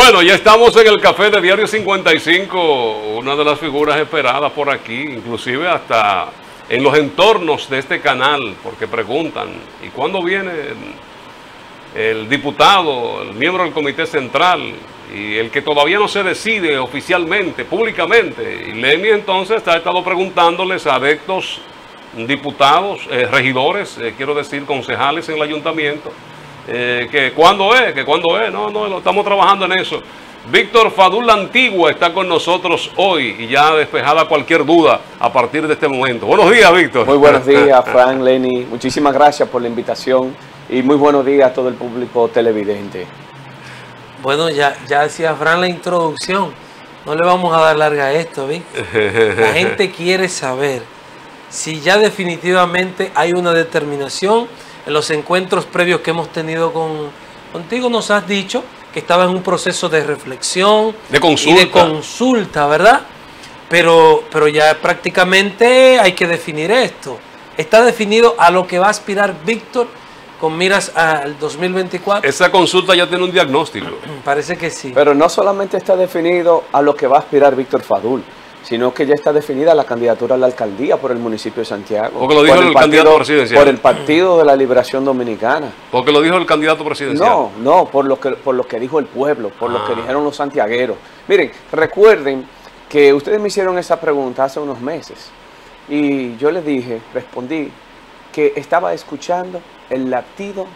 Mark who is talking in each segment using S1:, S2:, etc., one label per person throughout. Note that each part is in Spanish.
S1: Bueno, ya estamos en el café de Diario 55, una de las figuras esperadas por aquí, inclusive hasta en los entornos de este canal, porque preguntan, ¿y cuándo viene el, diputado, el miembro del Comité Central, y el que todavía no se decide oficialmente, públicamente? Y Lemi entonces ha estado preguntándoles a adeptos, diputados, eh, regidores, eh, quiero decir, concejales en el ayuntamiento, eh, que cuándo es, que cuándo es, no, no, lo estamos trabajando en eso. Víctor Fadul la Antigua está con nosotros hoy y ya despejada cualquier duda a partir de este momento. Buenos días, Víctor.
S2: Muy buenos días, Frank, Lenny. Muchísimas gracias por la invitación y muy buenos días a todo el público televidente.
S3: Bueno, ya, ya decía Fran la introducción. No le vamos a dar larga a esto, Víctor. La gente quiere saber si ya definitivamente hay una determinación en los encuentros previos que hemos tenido con, contigo. Nos has dicho que estaba en un proceso de reflexión
S1: De consulta.
S3: y de consulta, ¿verdad? Pero, pero ya prácticamente hay que definir esto. Está definido a lo que va a aspirar Víctor con miras al 2024.
S1: Esa consulta ya tiene un diagnóstico.
S3: Parece que sí.
S2: Pero no solamente está definido a lo que va a aspirar Víctor Fadul, sino que ya está definida la candidatura a la alcaldía por el municipio de Santiago.
S1: Porque lo dijo
S2: Por
S1: el
S2: partido-
S1: candidato presidencial.
S2: Por el Partido de la Liberación Dominicana.
S1: Porque lo dijo el candidato presidencial.
S2: No, no, por lo que, por lo que dijo el pueblo, por lo que
S1: Ah.
S2: dijeron los santiagueros. Miren, recuerden que ustedes me hicieron esa pregunta hace unos meses y yo les dije, respondí, que estaba escuchando el latido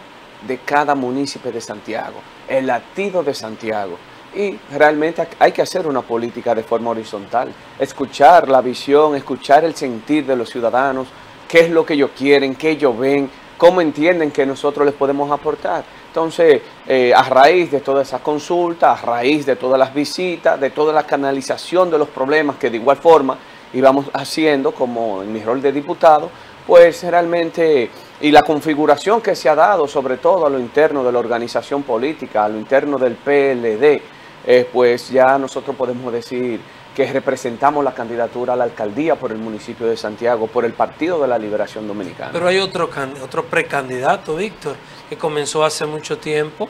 S2: de cada municipio de Santiago, el latido de Santiago. Y realmente hay que hacer una política de forma horizontal, escuchar la visión, escuchar el sentir de los ciudadanos, qué es lo que ellos quieren, qué ellos ven, cómo entienden que nosotros les podemos aportar. Entonces, eh, a raíz de toda esa consulta, a raíz de todas las visitas, de toda la canalización de los problemas que de igual forma íbamos haciendo como en mi rol de diputado, pues realmente, y la configuración que se ha dado, sobre todo a lo interno de la organización política, a lo interno del PLD, eh, pues ya nosotros podemos decir que representamos la candidatura a la alcaldía por el municipio de Santiago, por el Partido de la Liberación Dominicana.
S3: Pero hay otro, otro precandidato, Víctor, que comenzó hace mucho tiempo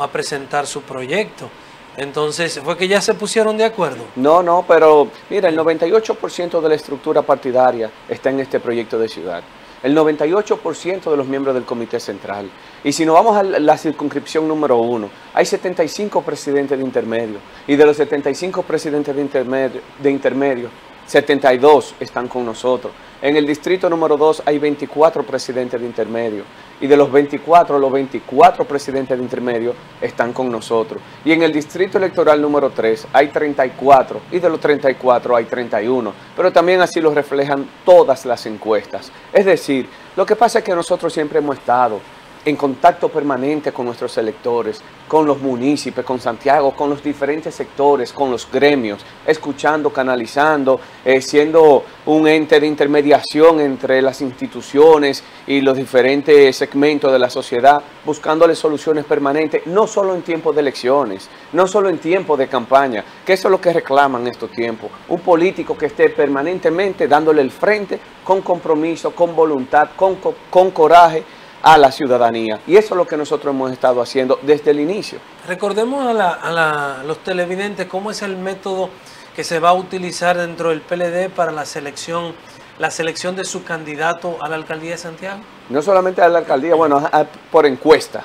S3: a presentar su proyecto. Entonces, ¿fue que ya se pusieron de acuerdo?
S2: No, no, pero mira, el 98% de la estructura partidaria está en este proyecto de ciudad. El 98% de los miembros del Comité Central. Y si nos vamos a la circunscripción número uno, hay 75 presidentes de intermedio. Y de los 75 presidentes de intermedio, de intermedio 72 están con nosotros. En el distrito número 2 hay 24 presidentes de intermedio. Y de los 24, los 24 presidentes de intermedio están con nosotros. Y en el distrito electoral número 3 hay 34. Y de los 34 hay 31. Pero también así lo reflejan todas las encuestas. Es decir, lo que pasa es que nosotros siempre hemos estado en contacto permanente con nuestros electores, con los municipios, con Santiago, con los diferentes sectores, con los gremios, escuchando, canalizando, eh, siendo un ente de intermediación entre las instituciones y los diferentes segmentos de la sociedad, buscándole soluciones permanentes, no solo en tiempos de elecciones, no solo en tiempos de campaña, que eso es lo que reclaman estos tiempos, un político que esté permanentemente dándole el frente con compromiso, con voluntad, con, co- con coraje a la ciudadanía. Y eso es lo que nosotros hemos estado haciendo desde el inicio.
S3: Recordemos a, la- a la- los televidentes cómo es el método que se va a utilizar dentro del PLD para la selección, la selección de su candidato a la alcaldía de Santiago.
S2: No solamente a la alcaldía, bueno, a- a- por encuesta.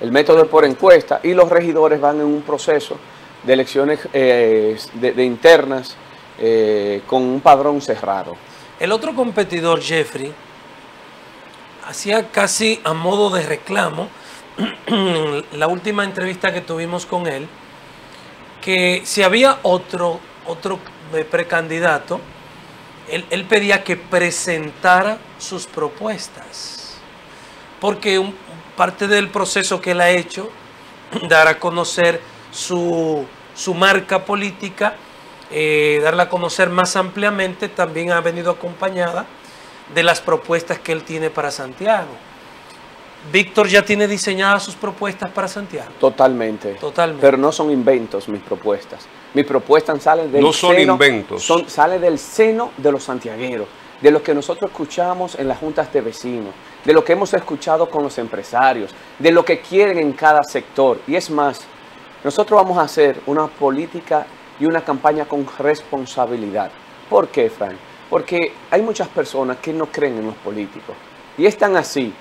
S2: El método es por encuesta y los regidores van en un proceso de elecciones eh, de, de internas eh, con un padrón cerrado.
S3: El otro competidor, Jeffrey, hacía casi a modo de reclamo, la última entrevista que tuvimos con él, que si había otro, otro eh, precandidato, él, él pedía que presentara sus propuestas. Porque parte del proceso que él ha hecho, dar a conocer su, su marca política, eh, darla a conocer más ampliamente, también ha venido acompañada de las propuestas que él tiene para Santiago. Víctor ya tiene diseñadas sus propuestas para Santiago.
S2: Totalmente.
S3: Totalmente.
S2: Pero no son inventos mis propuestas. Mis propuestas salen del
S1: No son
S2: seno,
S1: inventos.
S2: Son, sale del seno de los santiagueros, de lo que nosotros escuchamos en las juntas de vecinos, de lo que hemos escuchado con los empresarios, de lo que quieren en cada sector. Y es más, nosotros vamos a hacer una política y una campaña con responsabilidad. ¿Por qué, Frank? Porque hay muchas personas que no creen en los políticos. Y es tan así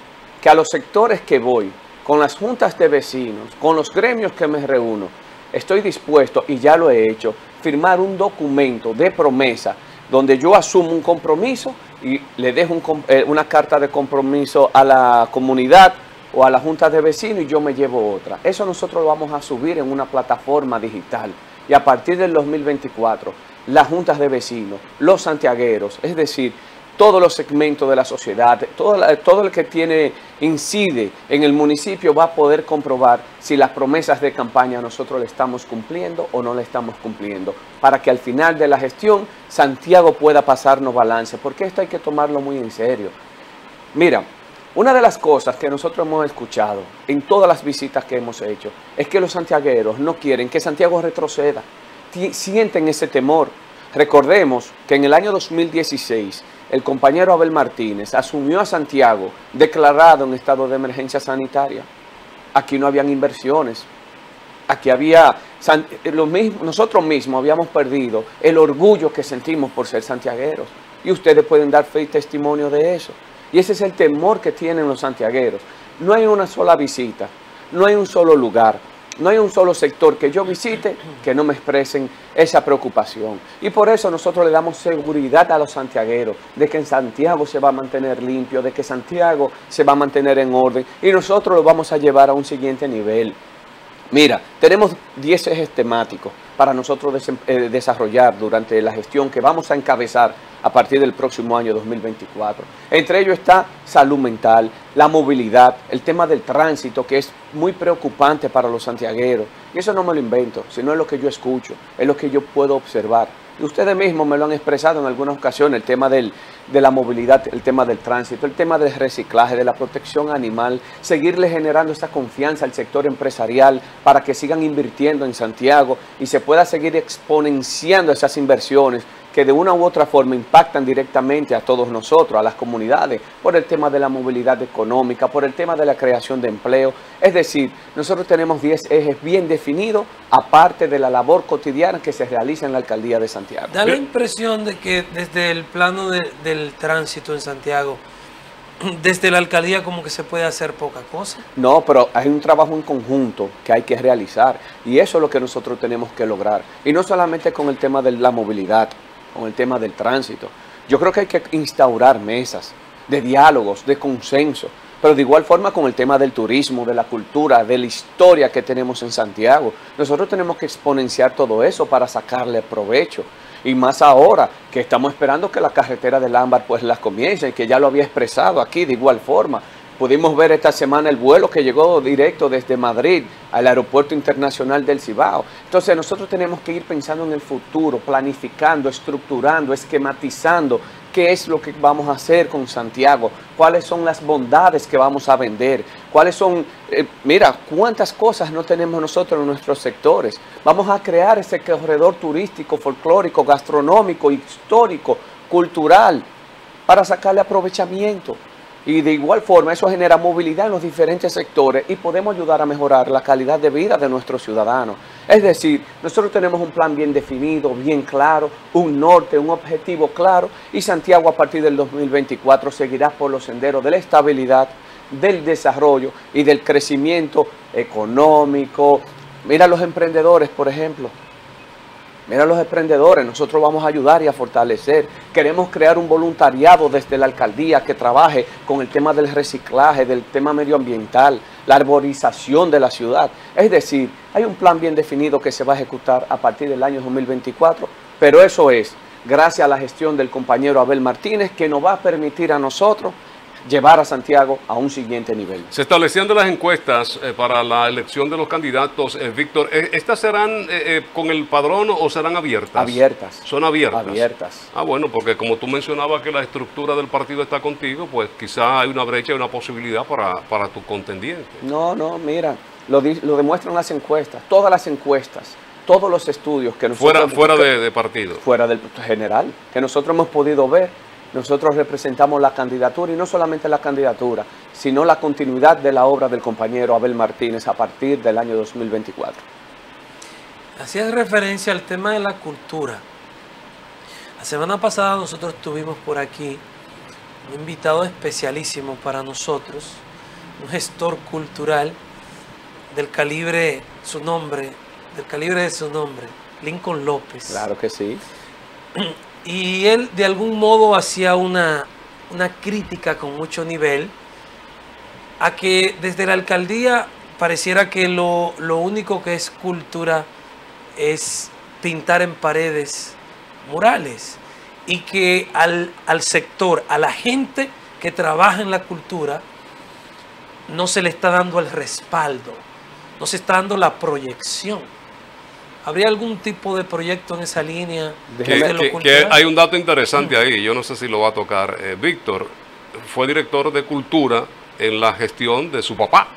S2: que a los sectores que voy, con las juntas de vecinos, con los gremios que me reúno, estoy dispuesto, y ya lo he hecho, firmar un documento de promesa donde yo asumo un compromiso y le dejo eh, una carta de compromiso a la comunidad o a la junta de vecinos y yo me llevo otra. Eso nosotros lo vamos a subir en una plataforma digital. Y a partir del 2024, las juntas de vecinos, los santiagueros, es decir, todos los segmentos de la sociedad, todo, el que tiene, incide en el municipio va a poder comprobar si las promesas de campaña nosotros le estamos cumpliendo o no le estamos cumpliendo, para que al final de la gestión Santiago pueda pasarnos balance, porque esto hay que tomarlo muy en serio. Mira, una de las cosas que nosotros hemos escuchado en todas las visitas que hemos hecho es que los santiagueros no quieren que Santiago retroceda, sienten ese temor. Recordemos que en el año 2016 el compañero Abel Martínez asumió a Santiago declarado en estado de emergencia sanitaria. Aquí no habían inversiones. Aquí había, nosotros mismos habíamos perdido el orgullo que sentimos por ser santiagueros. Y ustedes pueden dar fe y testimonio de eso. Y ese es el temor que tienen los santiagueros. No hay una sola visita, no hay un solo lugar, no hay un solo sector que yo visite que no me expresen esa preocupación. Y por eso nosotros le damos seguridad a los santiagueros de que en Santiago se va a mantener limpio, de que Santiago se va a mantener en orden y nosotros lo vamos a llevar a un siguiente nivel. Mira, tenemos 10 ejes temáticos para nosotros eh, desarrollar durante la gestión que vamos a encabezar a partir del próximo año 2024. Entre ellos está salud mental, la movilidad, el tema del tránsito, que es muy preocupante para los santiagueros. Y eso no me lo invento, sino es lo que yo escucho, es lo que yo puedo observar. Ustedes mismos me lo han expresado en algunas ocasiones, el tema del, de la movilidad, el tema del tránsito, el tema del reciclaje, de la protección animal, seguirle generando esa confianza al sector empresarial para que sigan invirtiendo en Santiago y se pueda seguir exponenciando esas inversiones que de una u otra forma impactan directamente a todos nosotros, a las comunidades, por el tema de la movilidad económica, por el tema de la creación de empleo. Es decir, nosotros tenemos 10 ejes bien definidos, aparte de la labor cotidiana que se realiza en la alcaldía de Santiago.
S3: Da la impresión de que desde el plano del tránsito en Santiago, desde la alcaldía como que se puede hacer poca cosa.
S2: No, pero hay un trabajo en conjunto que hay que realizar y eso es lo que nosotros tenemos que lograr. Y no solamente con el tema de la movilidad, con el tema del tránsito. Yo creo que hay que instaurar mesas de diálogos, de consenso, pero de igual forma con el tema del turismo, de la cultura, de la historia que tenemos en Santiago. Nosotros tenemos que exponenciar todo eso para sacarle provecho. Y más ahora que estamos esperando que la carretera del Ámbar pues las comience y que ya lo había expresado aquí de igual forma. Pudimos ver esta semana el vuelo que llegó directo desde Madrid al Aeropuerto Internacional del Cibao. Entonces nosotros tenemos que ir pensando en el futuro, planificando, estructurando, esquematizando qué es lo que vamos a hacer con Santiago, cuáles son las bondades que vamos a vender, cuáles son, eh, mira, cuántas cosas no tenemos nosotros en nuestros sectores. Vamos a crear ese corredor turístico, folclórico, gastronómico, histórico, cultural, para sacarle aprovechamiento. Y de igual forma eso genera movilidad en los diferentes sectores y podemos ayudar a mejorar la calidad de vida de nuestros ciudadanos. Es decir, nosotros tenemos un plan bien definido, bien claro, un norte, un objetivo claro y Santiago a partir del 2024 seguirá por los senderos de la estabilidad, del desarrollo y del crecimiento económico. Mira los emprendedores, por ejemplo. Mira los emprendedores, nosotros vamos a ayudar y a fortalecer. Queremos crear un voluntariado desde la alcaldía que trabaje con el tema del reciclaje, del tema medioambiental, la arborización de la ciudad. Es decir, hay un plan bien definido que se va a ejecutar a partir del año 2024, pero eso es gracias a la gestión del compañero Abel Martínez que nos va a permitir a nosotros llevar a Santiago a un siguiente nivel.
S1: Se estableciendo las encuestas eh, para la elección de los candidatos, eh, Víctor, eh, ¿estas serán con el padrón o serán abiertas?
S2: Abiertas.
S1: Son abiertas.
S2: Abiertas.
S1: Ah, bueno, porque como tú mencionabas que la estructura del partido está contigo, pues quizá hay una brecha y una posibilidad para, para tu contendiente.
S2: No, no, mira, lo, lo demuestran las encuestas, todas las encuestas todos los estudios que
S1: nosotros... Fuera, fuera de, de, partido.
S2: Fuera del general, que nosotros hemos podido ver nosotros representamos la candidatura y no solamente la candidatura, sino la continuidad de la obra del compañero Abel Martínez a partir del año 2024.
S3: Hacías referencia al tema de la cultura. La semana pasada nosotros tuvimos por aquí un invitado especialísimo para nosotros, un gestor cultural del calibre, su nombre, del calibre de su nombre, Lincoln López.
S2: Claro que sí.
S3: Y él de algún modo hacía una, una crítica con mucho nivel a que desde la alcaldía pareciera que lo, lo único que es cultura es pintar en paredes murales y que al, al sector, a la gente que trabaja en la cultura, no se le está dando el respaldo, no se está dando la proyección. ¿Habría algún tipo de proyecto en esa línea?
S1: Que, que- que hay un dato interesante ahí, yo no sé si lo va a tocar. Eh, Víctor fue director de cultura en la gestión de su papá,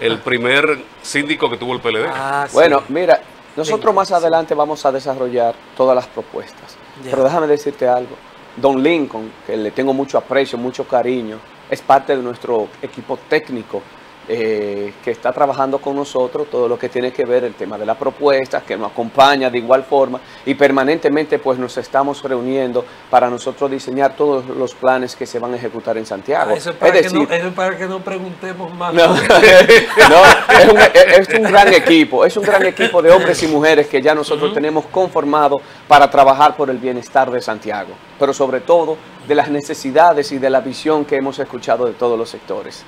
S1: el primer síndico que tuvo el PLD.
S3: Ah, sí.
S2: Bueno, mira, nosotros más adelante vamos a desarrollar todas las propuestas.
S3: Ya.
S2: Pero déjame decirte algo. Don Lincoln, que le tengo mucho aprecio, mucho cariño, es parte de nuestro equipo técnico eh, que está trabajando con nosotros todo lo que tiene que ver el tema de las propuestas, que nos acompaña de igual forma y permanentemente pues nos estamos reuniendo para nosotros diseñar todos los planes que se van a ejecutar en Santiago.
S3: Ah, eso, es para
S2: Es
S3: que no,
S2: decir,
S3: eso es para que no preguntemos más.
S2: no, no, es, un, es un gran equipo, es un gran equipo de hombres y mujeres que ya nosotros tenemos conformado para trabajar por el bienestar de Santiago, pero sobre todo de las necesidades y de la visión que hemos escuchado de todos los sectores.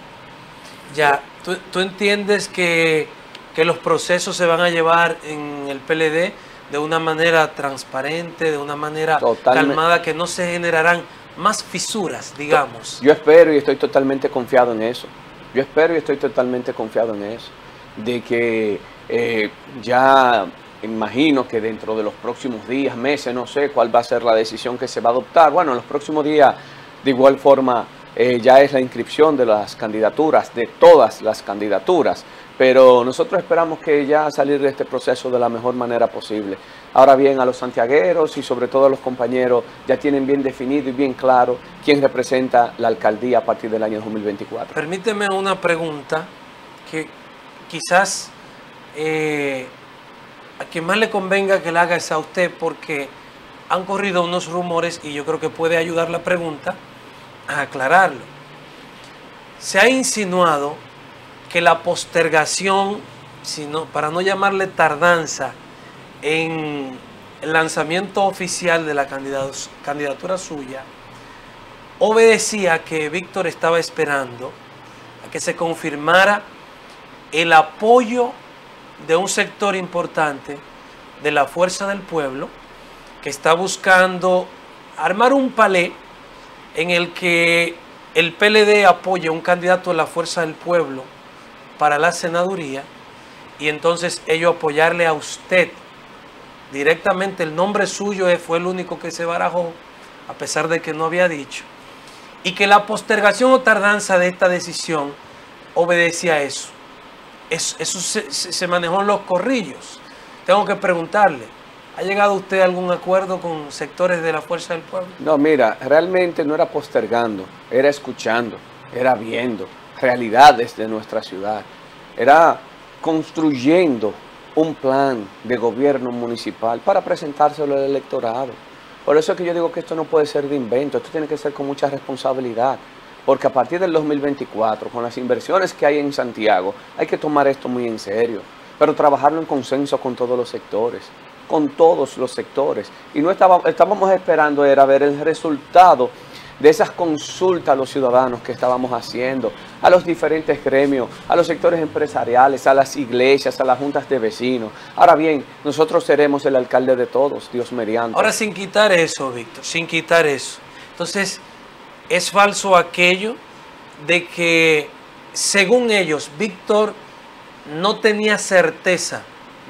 S3: Ya, ¿tú, tú entiendes que, que los procesos se van a llevar en el PLD de una manera transparente, de una manera
S2: Totalmente.
S3: calmada, que no se generarán más fisuras, digamos.
S2: Yo espero y estoy totalmente confiado en eso. Yo espero y estoy totalmente confiado en eso. De que eh, ya imagino que dentro de los próximos días, meses, no sé cuál va a ser la decisión que se va a adoptar. Bueno, en los próximos días, de igual forma, eh, ya es la inscripción de las candidaturas, de todas las candidaturas. Pero nosotros esperamos que ya salir de este proceso de la mejor manera posible. Ahora bien, a los santiagueros y sobre todo a los compañeros ya tienen bien definido y bien claro quién representa la alcaldía a partir del año 2024.
S3: Permíteme una pregunta que quizás eh, a quien más le convenga que la haga es a usted porque han corrido unos rumores y yo creo que puede ayudar la pregunta a aclararlo. Se ha insinuado que la postergación, sino, para no llamarle tardanza, en el lanzamiento oficial de la candidatura suya, obedecía que Víctor estaba esperando a que se confirmara el apoyo de un sector importante de la Fuerza del Pueblo que está buscando armar un palé en el que el PLD apoye a un candidato de la Fuerza del Pueblo para la senaduría y entonces ellos apoyarle a usted directamente. El nombre suyo fue el único que se barajó, a pesar de que no había dicho. Y que la postergación o tardanza de esta decisión obedecía a eso. Es- Eso, se- se manejó en los corrillos. Tengo que preguntarle, ¿ha llegado usted a algún acuerdo con sectores de la Fuerza del Pueblo?
S2: No, mira, realmente no era postergando, era escuchando, era viendo realidades de nuestra ciudad, era construyendo un plan de gobierno municipal para presentárselo al electorado. Por eso es que yo digo que esto no puede ser de invento, esto tiene que ser con mucha responsabilidad, porque a partir del 2024, con las inversiones que hay en Santiago, hay que tomar esto muy en serio, pero trabajarlo en consenso con todos los sectores con todos los sectores. Y no estábamos, estábamos esperando era ver el resultado de esas consultas a los ciudadanos que estábamos haciendo, a los diferentes gremios, a los sectores empresariales, a las iglesias, a las juntas de vecinos. Ahora bien, nosotros seremos el alcalde de todos, Dios mediante.
S3: Ahora sin quitar eso, Víctor, sin quitar eso. Entonces, es falso aquello de que, según ellos, Víctor no tenía certeza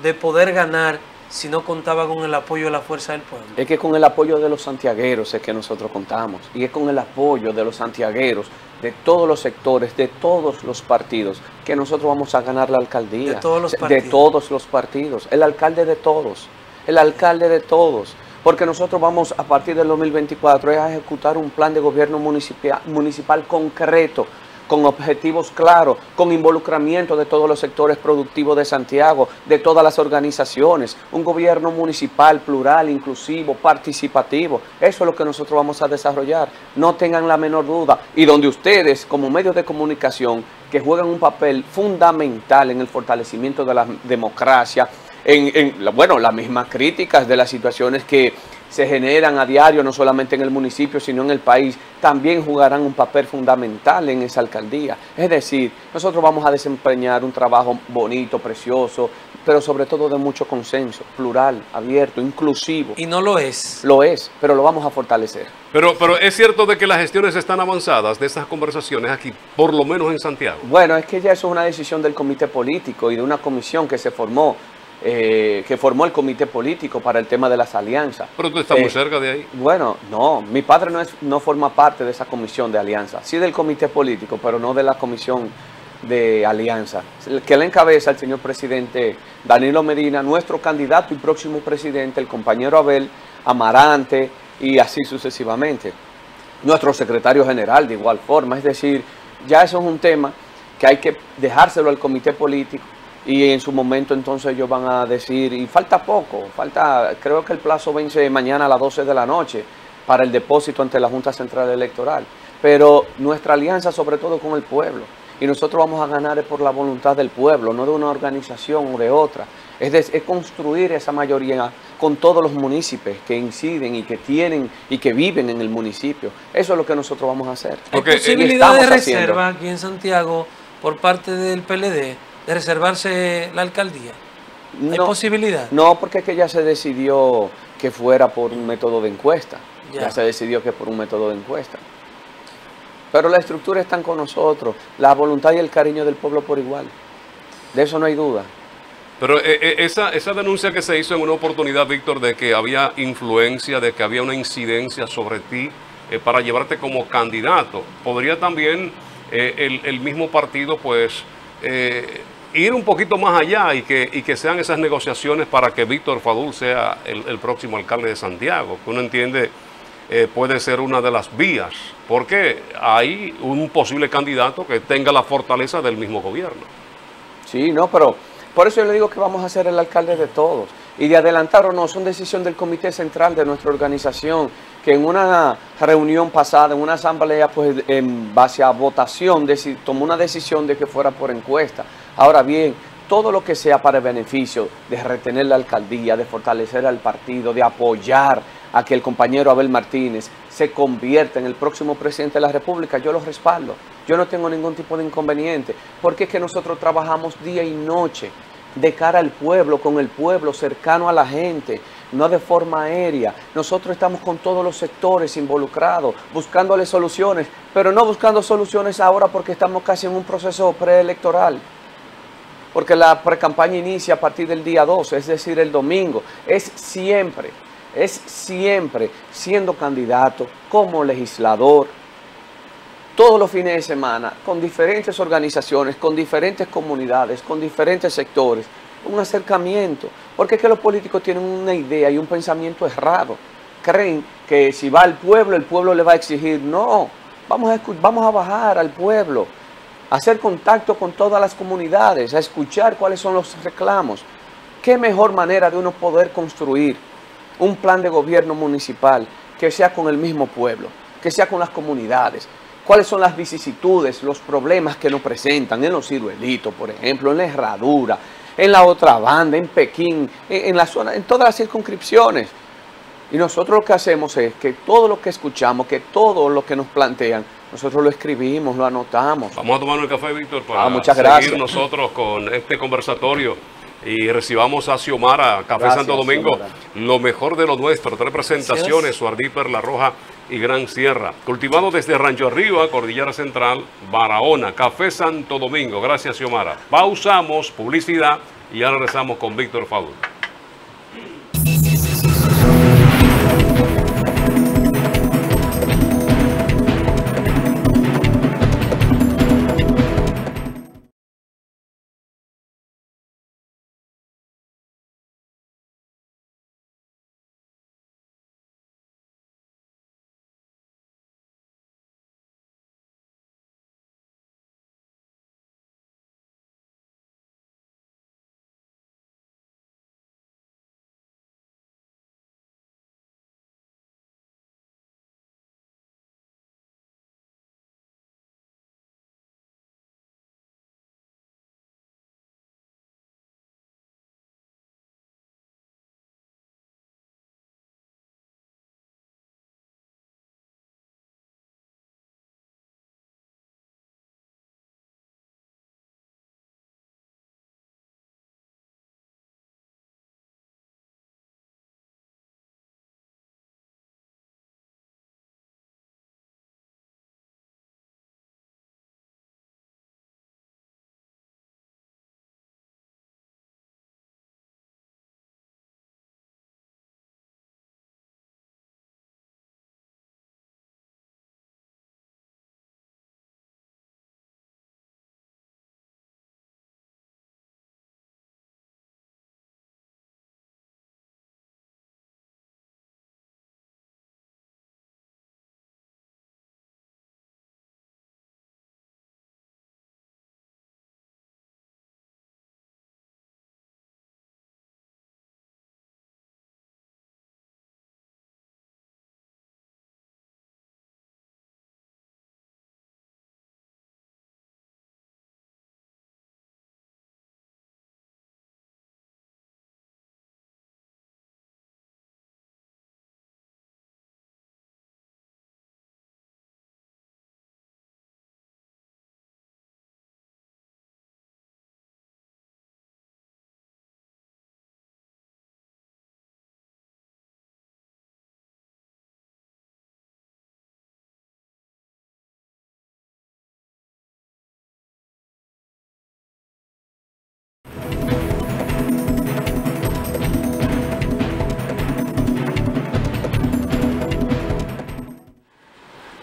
S3: de poder ganar si no contaba con el apoyo de la fuerza del pueblo.
S2: Es que con el apoyo de los santiagueros es que nosotros contamos. Y es con el apoyo de los santiagueros, de todos los sectores, de todos los partidos, que nosotros vamos a ganar la alcaldía.
S3: De todos los partidos.
S2: De todos los partidos. El alcalde de todos. El alcalde de todos. Porque nosotros vamos a partir del 2024 a ejecutar un plan de gobierno municipal, municipal concreto con objetivos claros, con involucramiento de todos los sectores productivos de Santiago, de todas las organizaciones, un gobierno municipal plural, inclusivo, participativo. Eso es lo que nosotros vamos a desarrollar. No tengan la menor duda. Y donde ustedes, como medios de comunicación, que juegan un papel fundamental en el fortalecimiento de la democracia, en, bueno, las mismas críticas de las situaciones que se generan a diario, no solamente en el municipio, sino en el país, también jugarán un papel fundamental en esa alcaldía. Es decir, nosotros vamos a desempeñar un trabajo bonito, precioso, pero sobre todo de mucho consenso, plural, abierto, inclusivo.
S3: Y no lo es.
S2: Lo es, pero lo vamos a fortalecer.
S1: Pero, pero es cierto de que las gestiones están avanzadas de esas conversaciones aquí, por lo menos en Santiago.
S2: Bueno, es que ya eso es una decisión del comité político y de una comisión que se formó eh, que formó el comité político para el tema de las alianzas.
S1: Pero tú estás muy
S2: Eh,
S1: cerca de ahí.
S2: Bueno, no, mi padre no, es, no forma parte de esa comisión de alianza, sí del comité político, pero no de la comisión de alianza, que le encabeza el señor presidente Danilo Medina, nuestro candidato y próximo presidente, el compañero Abel Amarante y así sucesivamente. Nuestro secretario general de igual forma, es decir, ya eso es un tema que hay que dejárselo al comité político y en su momento entonces ellos van a decir, y falta poco, falta, creo que el plazo vence mañana a las 12 de la noche para el depósito ante la Junta Central Electoral, pero nuestra alianza sobre todo con el pueblo, y nosotros vamos a ganar es por la voluntad del pueblo, no de una organización o de otra, es, de- es construir esa mayoría con todos los municipios que inciden y que tienen y que viven en el municipio, eso es lo que nosotros vamos a hacer.
S3: ¿Hay
S1: eh,
S3: posibilidad de
S2: haciendo.
S3: reserva aquí en Santiago por parte del PLD de reservarse la alcaldía? ¿Hay
S2: No.
S3: posibilidad?
S2: No, porque es que ya se decidió que fuera por un método de encuesta.
S3: Ya.
S2: Ya, se decidió que por un método de encuesta. Pero la estructura están con nosotros, la voluntad y el cariño del pueblo por igual. De eso no hay duda.
S1: Pero eh, eh, esa, esa denuncia que se hizo en una oportunidad, Víctor, de que había influencia, de que había una incidencia sobre ti eh, para llevarte como candidato, podría también eh, el, el mismo partido, pues, eh, ir un poquito más allá y que, y que sean esas negociaciones para que Víctor Fadul sea el, próximo alcalde de Santiago, que uno entiende eh, puede ser una de las vías, porque hay un posible candidato que tenga la fortaleza del mismo gobierno.
S2: Sí, no, pero por eso yo le digo que vamos a ser el alcalde de todos. Y de adelantar o no, son decisión del comité central de nuestra organización, que en una reunión pasada, en una asamblea, pues en base a votación, tomó una decisión de que fuera por encuesta. Ahora bien, todo lo que sea para el beneficio de retener la alcaldía, de fortalecer al partido, de apoyar a que el compañero Abel Martínez se convierta en el próximo presidente de la República, yo lo respaldo. Yo no tengo ningún tipo de inconveniente, porque es que nosotros trabajamos día y noche de cara al pueblo, con el pueblo, cercano a la gente, no de forma aérea. Nosotros estamos con todos los sectores involucrados, buscándole soluciones, pero no buscando soluciones ahora porque estamos casi en un proceso preelectoral porque la precampaña inicia a partir del día 12, es decir, el domingo. Es siempre, es siempre siendo candidato como legislador, todos los fines de semana, con diferentes organizaciones, con diferentes comunidades, con diferentes sectores, un acercamiento, porque es que los políticos tienen una idea y un pensamiento errado. Creen que si va al pueblo, el pueblo le va a exigir. No, vamos a, vamos a bajar al pueblo, hacer contacto con todas las comunidades, a escuchar cuáles son los reclamos. ¿Qué mejor manera de uno poder construir un plan de gobierno municipal que sea con el mismo pueblo, que sea con las comunidades? ¿Cuáles son las vicisitudes, los problemas que nos presentan en los ciruelitos, por ejemplo, en la herradura, en la otra banda, en Pekín, en, la zona, en todas las circunscripciones? Y nosotros lo que hacemos es que todo lo que escuchamos, que todo lo que nos plantean, nosotros lo escribimos, lo anotamos.
S1: Vamos a tomar un café, Víctor, para
S2: Ah, muchas
S1: seguir nosotros con este conversatorio y recibamos a Xiomara, Café
S2: Gracias,
S1: Santo Domingo,
S2: Xiomara.
S1: lo mejor de lo nuestro. Tres presentaciones. Suardí, Perla Roja y Gran Sierra. Cultivado desde Rancho Arriba, Cordillera Central, Barahona, Café Santo Domingo. Gracias, Xiomara. Pausamos, publicidad y ahora regresamos con Víctor Fadul.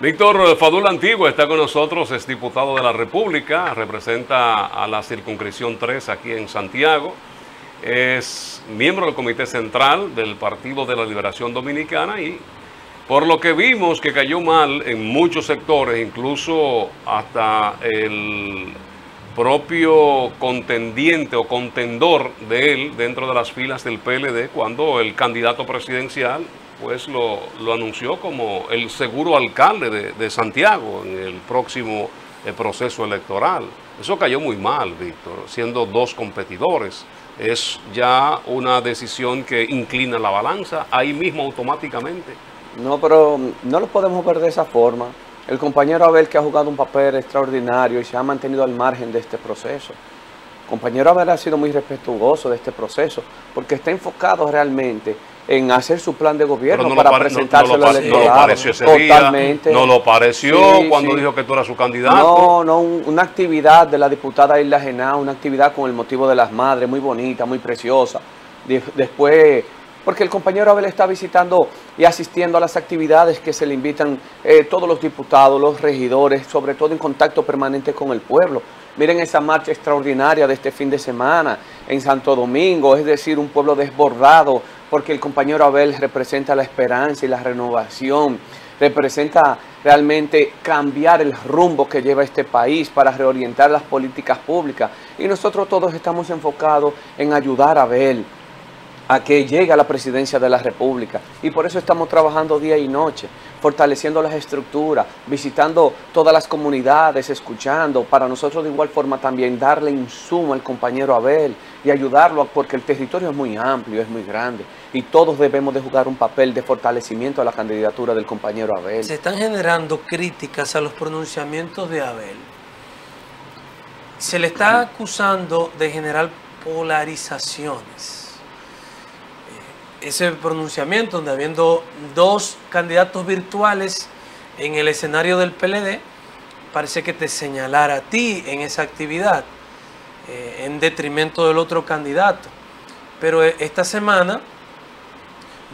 S1: Víctor Fadul Antiguo está con nosotros, es diputado de la República, representa a la circunscripción 3 aquí en Santiago, es miembro del Comité Central del Partido de la Liberación Dominicana y por lo que vimos que cayó mal en muchos sectores, incluso hasta el propio contendiente o contendor de él dentro de las filas del PLD cuando el candidato presidencial pues lo, anunció como el seguro alcalde de, Santiago en el próximo eh, proceso electoral. Eso cayó muy mal, Víctor, siendo dos competidores. Es ya una decisión que inclina la balanza ahí mismo automáticamente.
S2: No, pero no lo podemos ver de esa forma. El compañero Abel que ha jugado un papel extraordinario y se ha mantenido al margen de este proceso. El compañero Abel ha sido muy respetuoso de este proceso porque está enfocado realmente en hacer su plan de gobierno para presentárselo no, al electorado. No lo pareció
S1: ese Totalmente. Día, no lo pareció cuando dijo que tú eras su candidato.
S2: No, no, una actividad de la diputada Isla Genao, una actividad con el motivo de las madres, muy bonita, muy preciosa. Después, porque el compañero Abel está visitando y asistiendo a las actividades que se le invitan eh, todos los diputados, los regidores, sobre todo en contacto permanente con el pueblo. Miren esa marcha extraordinaria de este fin de semana en Santo Domingo, es decir, un pueblo desbordado porque el compañero Abel representa la esperanza y la renovación, representa realmente cambiar el rumbo que lleva este país para reorientar las políticas públicas. Y nosotros todos estamos enfocados en ayudar a Abel, a que llegue a la presidencia de la República. Y por eso estamos trabajando día y noche, fortaleciendo las estructuras, visitando todas las comunidades, escuchando, para nosotros de igual forma también darle insumo al compañero Abel y ayudarlo, porque el territorio es muy amplio, es muy grande, y todos debemos de jugar un papel de fortalecimiento a la candidatura del compañero Abel.
S3: Se están generando críticas a los pronunciamientos de Abel. Se le está acusando de generar polarizaciones ese pronunciamiento donde habiendo dos candidatos virtuales en el escenario del PLD, parece que te señalara a ti en esa actividad eh, en detrimento del otro candidato. Pero eh, esta semana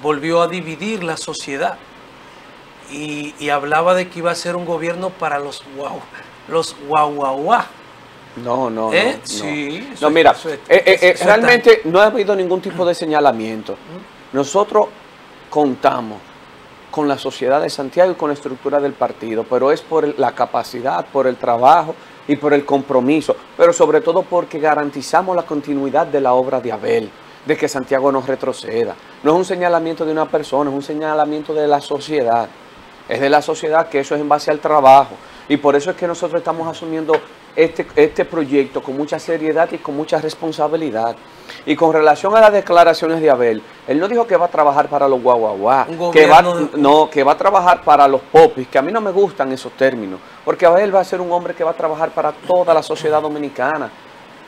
S3: volvió a dividir la sociedad y, hablaba de que iba a ser un gobierno para los guau, los guau, guau, guau.
S2: No, no, ¿Eh? no. Sí, no, mira, realmente no ha habido ningún tipo de señalamiento. Nosotros contamos con la sociedad de Santiago y con la estructura del partido, pero es por la capacidad, por el trabajo y por el compromiso, pero sobre todo porque garantizamos la continuidad de la obra de Abel, de que Santiago no retroceda. No es un señalamiento de una persona, es un señalamiento de la sociedad. Es de la sociedad que eso es en base al trabajo. Y por eso es que nosotros estamos asumiendo este, este proyecto con mucha seriedad y con mucha responsabilidad. Y con relación a las declaraciones de Abel, él no dijo que va a trabajar para los guaguaguá, que va, no, que va a trabajar para los popis, que a mí no me gustan esos términos, porque Abel va a ser un hombre que va a trabajar para toda la sociedad dominicana,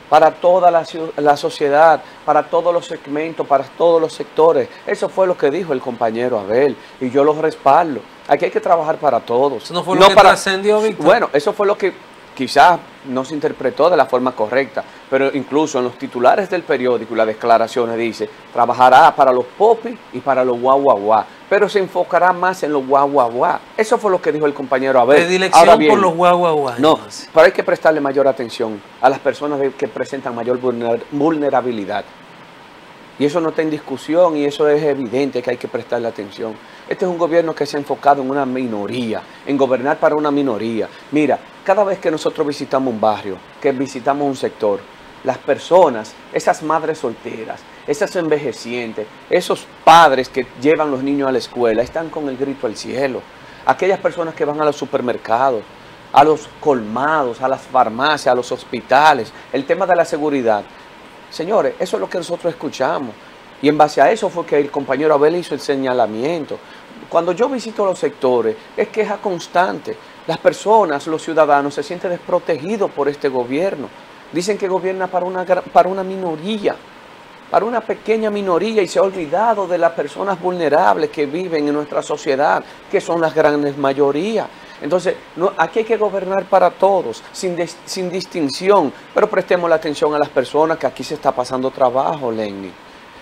S2: para toda la, la sociedad, para todos los segmentos, para todos los sectores. Eso fue lo que dijo el compañero Abel, y yo lo respaldo. Aquí hay que trabajar para todos.
S3: ¿Eso no fue lo que trascendió, Víctor?
S2: Bueno, eso fue lo que quizás no se interpretó de la forma correcta, pero incluso en los titulares del periódico y las declaraciones dice, trabajará para los popis y para los guau pero se enfocará más en los guau Eso fue lo que dijo el compañero Abel.
S3: Predilección por los guau
S2: No, pero hay que prestarle mayor atención a las personas que presentan mayor vulnerabilidad. Y eso no está en discusión y eso es evidente que hay que prestarle atención. Este es un gobierno que se ha enfocado en una minoría, en gobernar para una minoría. Mira, cada vez que nosotros visitamos un barrio, que visitamos un sector, las personas, esas madres solteras, esas envejecientes, esos padres que llevan los niños a la escuela, están con el grito al cielo. Aquellas personas que van a los supermercados, a los colmados, a las farmacias, a los hospitales, el tema de la seguridad. Señores, eso es lo que nosotros escuchamos. Y en base a eso fue que el compañero Abel hizo el señalamiento. Cuando yo visito los sectores, es queja constante. Las personas, los ciudadanos, se sienten desprotegidos por este gobierno. Dicen que gobierna para una, para una minoría, para una pequeña minoría y se ha olvidado de las personas vulnerables que viven en nuestra sociedad, que son las grandes mayorías. Entonces, aquí hay que gobernar para todos, sin, sin distinción, pero prestemos la atención a las personas que aquí se está pasando trabajo, Lenny.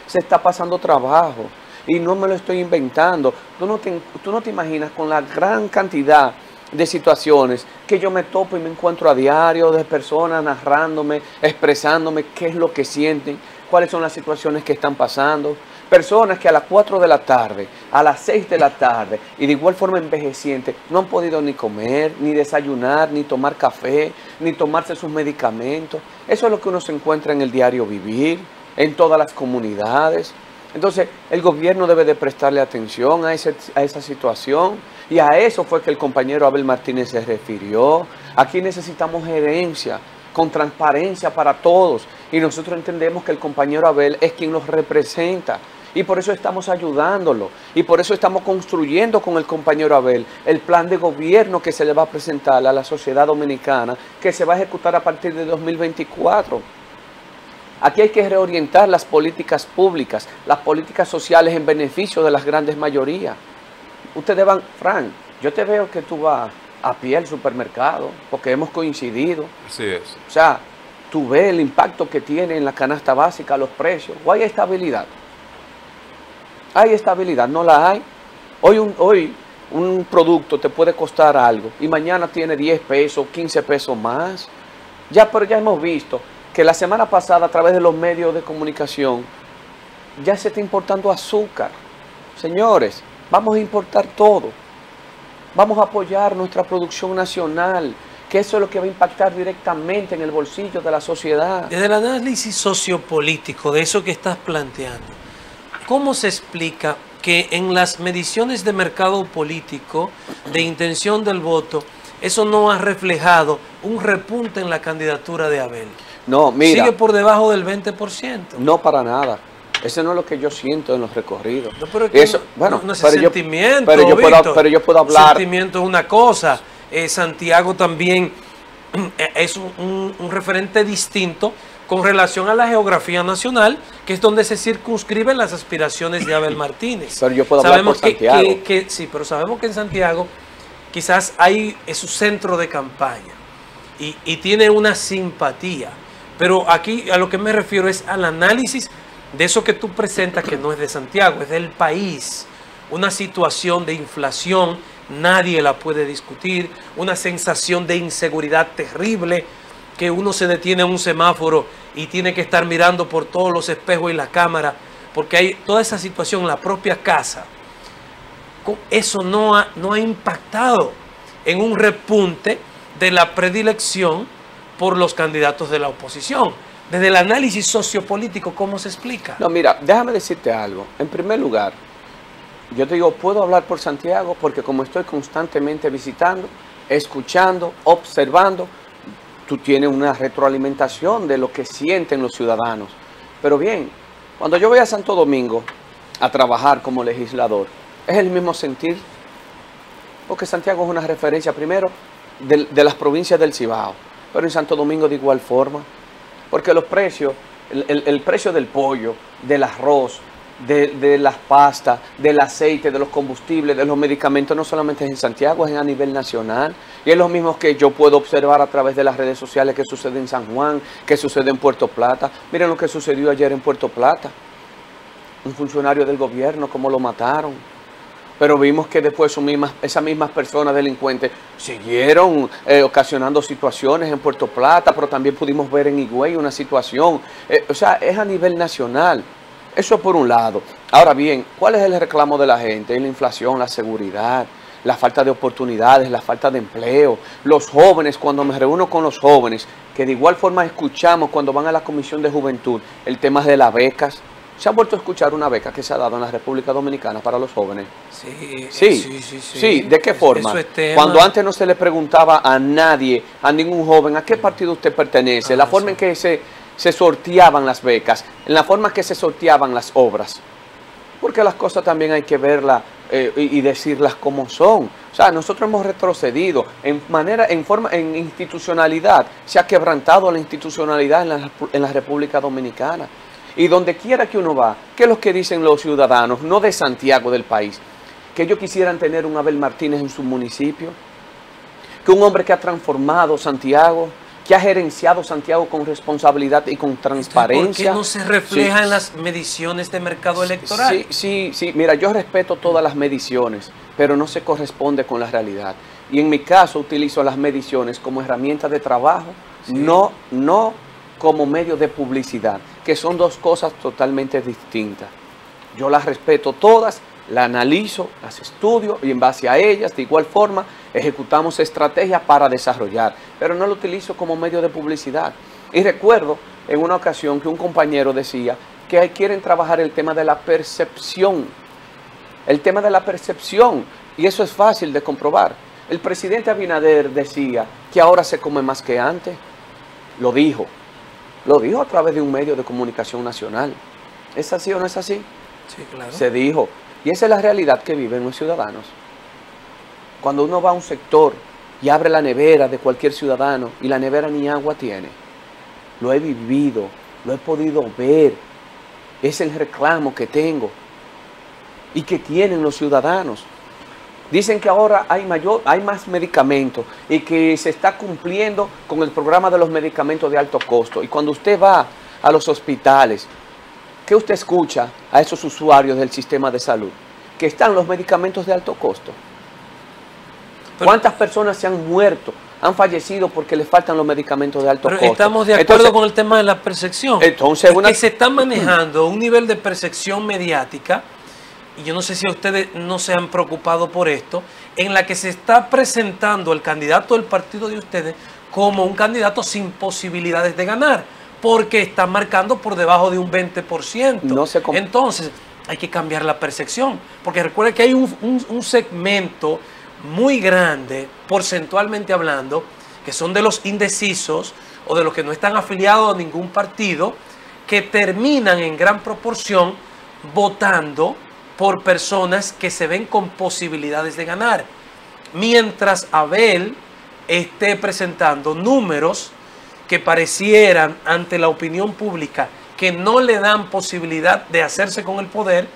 S2: Se está pasando trabajo y no me lo estoy inventando. Tú no te, tú no te imaginas con la gran cantidad de situaciones que yo me topo y me encuentro a diario de personas narrándome, expresándome qué es lo que sienten, cuáles son las situaciones que están pasando. Personas que a las 4 de la tarde, a las 6 de la tarde y de igual forma envejecientes no han podido ni comer, ni desayunar, ni tomar café, ni tomarse sus medicamentos. Eso es lo que uno se encuentra en el diario vivir, en todas las comunidades. Entonces, el gobierno debe de prestarle atención a, a esa situación y a eso fue que el compañero Abel Martínez se refirió. Aquí necesitamos gerencia con transparencia para todos y nosotros entendemos que el compañero Abel es quien nos representa. Y por eso estamos ayudándolo. Y por eso estamos construyendo con el compañero Abel el plan de gobierno que se le va a presentar a la sociedad dominicana, que se va a ejecutar a partir de 2024. Aquí hay que reorientar las políticas públicas, las políticas sociales en beneficio de las grandes mayorías. Ustedes van, Frank, yo te veo que tú vas a pie al supermercado, porque hemos coincidido.
S1: Así es.
S2: O sea, tú ves el impacto que tiene en la canasta básica los precios. ¿O hay estabilidad? Hay estabilidad, no la hay. Hoy un, hoy un producto te puede costar algo y mañana tiene 10 pesos, 15 pesos más. Ya, pero ya hemos visto que la semana pasada a través de los medios de comunicación ya se está importando azúcar. Señores, vamos a importar todo. Vamos a apoyar nuestra producción nacional, que eso es lo que va a impactar directamente en el bolsillo de la sociedad.
S3: Desde el análisis sociopolítico de eso que estás planteando, ¿cómo se explica que en las mediciones de mercado político, de intención del voto, eso no ha reflejado un repunte en la candidatura de Abel?
S2: No, mira.
S3: Sigue por debajo del 20%.
S2: No para nada. Eso no es lo que yo siento en los recorridos.
S3: No, pero
S2: Eso,
S3: no-
S2: bueno,
S3: no es
S2: pero yo-
S3: sentimiento,
S2: pero yo puedo- pero yo puedo hablar-
S3: Sentimiento es una cosa. Eh, Santiago también eh, es un, referente distinto con relación a la geografía nacional, que es donde se circunscriben las aspiraciones de Abel Martínez.
S2: Pero yo puedo hablar por
S3: que,
S2: Santiago.
S3: que- que- sí, pero sabemos que en Santiago quizás hay es su centro de campaña y, y tiene una simpatía. Pero aquí a lo que me refiero es al análisis de eso que tú presentas, que no es de Santiago, es del país. Una situación de inflación, nadie la puede discutir, una sensación de inseguridad terrible, que uno se detiene en un semáforo y tiene que estar mirando por todos los espejos y la cámara, porque hay toda esa situación en la propia casa eso no ha, no ha impactado en un repunte de la predilección por los candidatos de la oposición. Desde el análisis sociopolítico, ¿cómo se explica?
S2: No, mira, déjame decirte algo. En primer lugar, yo te digo, puedo hablar por Santiago porque como estoy constantemente visitando, escuchando, observando, tú tienes una retroalimentación de lo que sienten los ciudadanos. Pero bien, cuando yo voy a Santo Domingo a trabajar como legislador, es el mismo sentir, porque Santiago es una referencia primero de, de las provincias del Cibao, pero en Santo Domingo de igual forma, porque los precios, el, precio del pollo, del arroz, de, de las pastas, del aceite, de los combustibles, de los medicamentos, no solamente es en Santiago, es a nivel nacional. Y es lo mismo que yo puedo observar a través de las redes sociales que sucede en San Juan, que sucede en Puerto Plata. Miren lo que sucedió ayer en Puerto Plata. Un funcionario del gobierno, cómo lo mataron. Pero vimos que después esas mismas personas delincuentes siguieron eh, ocasionando situaciones en Puerto Plata, pero también pudimos ver en Higüey una situación. Eh, o sea, es a nivel nacional. Eso por un lado. Ahora bien, ¿cuál es el reclamo de la gente? La inflación, la seguridad, la falta de oportunidades, la falta de empleo. Los jóvenes, cuando me reúno con los jóvenes, que de igual forma escuchamos cuando van a la Comisión de Juventud el tema de las becas. ¿Se ha vuelto a escuchar una beca que se ha dado en la República Dominicana para los jóvenes?
S3: Sí,
S2: Sí, sí, ¿de qué forma?
S3: Eso es tema.
S2: Cuando antes no se le preguntaba a nadie, a ningún joven, a qué partido usted pertenece,
S3: Ah,
S2: la forma en que se, se sorteaban las becas, en la forma en que se sorteaban las obras. Porque las cosas también hay que verlas eh, y, y decirlas como son. O sea, nosotros hemos retrocedido en manera, en forma, en institucionalidad. Se ha quebrantado la institucionalidad en la, en la República Dominicana. Y donde quiera que uno va, ¿qué es lo que dicen los ciudadanos, no de Santiago del país? Que ellos quisieran tener un Abel Martínez en su municipio, que un hombre que ha transformado Santiago, que ha gerenciado Santiago con responsabilidad y con
S3: ¿Por qué
S2: transparencia.
S3: no se refleja
S2: Sí.
S3: en las mediciones de mercado electoral?
S2: Sí, sí, sí. Mira, yo respeto todas las mediciones, pero no se corresponde con la realidad. Y en mi caso utilizo las mediciones como herramienta de trabajo, no, no como medio de publicidad, que son dos cosas totalmente distintas. Yo las respeto todas, las analizo, las estudio y en base a ellas, de igual forma, ejecutamos estrategias para desarrollar, pero no lo utilizo como medio de publicidad. Y recuerdo en una ocasión que un compañero decía que quieren trabajar el tema de la percepción, el tema de la percepción, y eso es fácil de comprobar. El presidente Abinader decía que ahora se come más que antes, lo dijo, lo dijo a través de un medio de comunicación nacional. ¿Es así o no es así?
S3: Sí, claro.
S2: Se dijo. Y esa es la realidad que viven los ciudadanos. Cuando uno va a un sector y abre la nevera de cualquier ciudadano y la nevera ni agua tiene, lo he vivido, lo he podido ver. Es el reclamo que tengo y que tienen los ciudadanos. Dicen que ahora hay, mayor, hay más medicamentos y que se está cumpliendo con el programa de los medicamentos de alto costo. Y cuando usted va a los hospitales, ¿qué usted escucha a esos usuarios del sistema de salud? Que están los medicamentos de alto costo. ¿Cuántas personas se han muerto, han fallecido porque les faltan los medicamentos de alto
S3: Pero
S2: costo?
S3: estamos de acuerdo
S2: Entonces,
S3: con el tema de la percepción.
S2: Entonces,
S3: Es
S2: una-
S3: que se está manejando un nivel de percepción mediática, y yo no sé si ustedes no se han preocupado por esto, en la que se está presentando el candidato del partido de ustedes como un candidato sin posibilidades de ganar, porque está marcando por debajo de un 20%.
S2: No se
S3: Entonces, hay que cambiar la percepción, porque recuerden que hay un, un- un segmento muy grande, porcentualmente hablando, que son de los indecisos o de los que no están afiliados a ningún partido, que terminan en gran proporción votando por personas que se ven con posibilidades de ganar. Mientras Abel esté presentando números que parecieran ante la opinión pública que no le dan posibilidad de hacerse con el poder,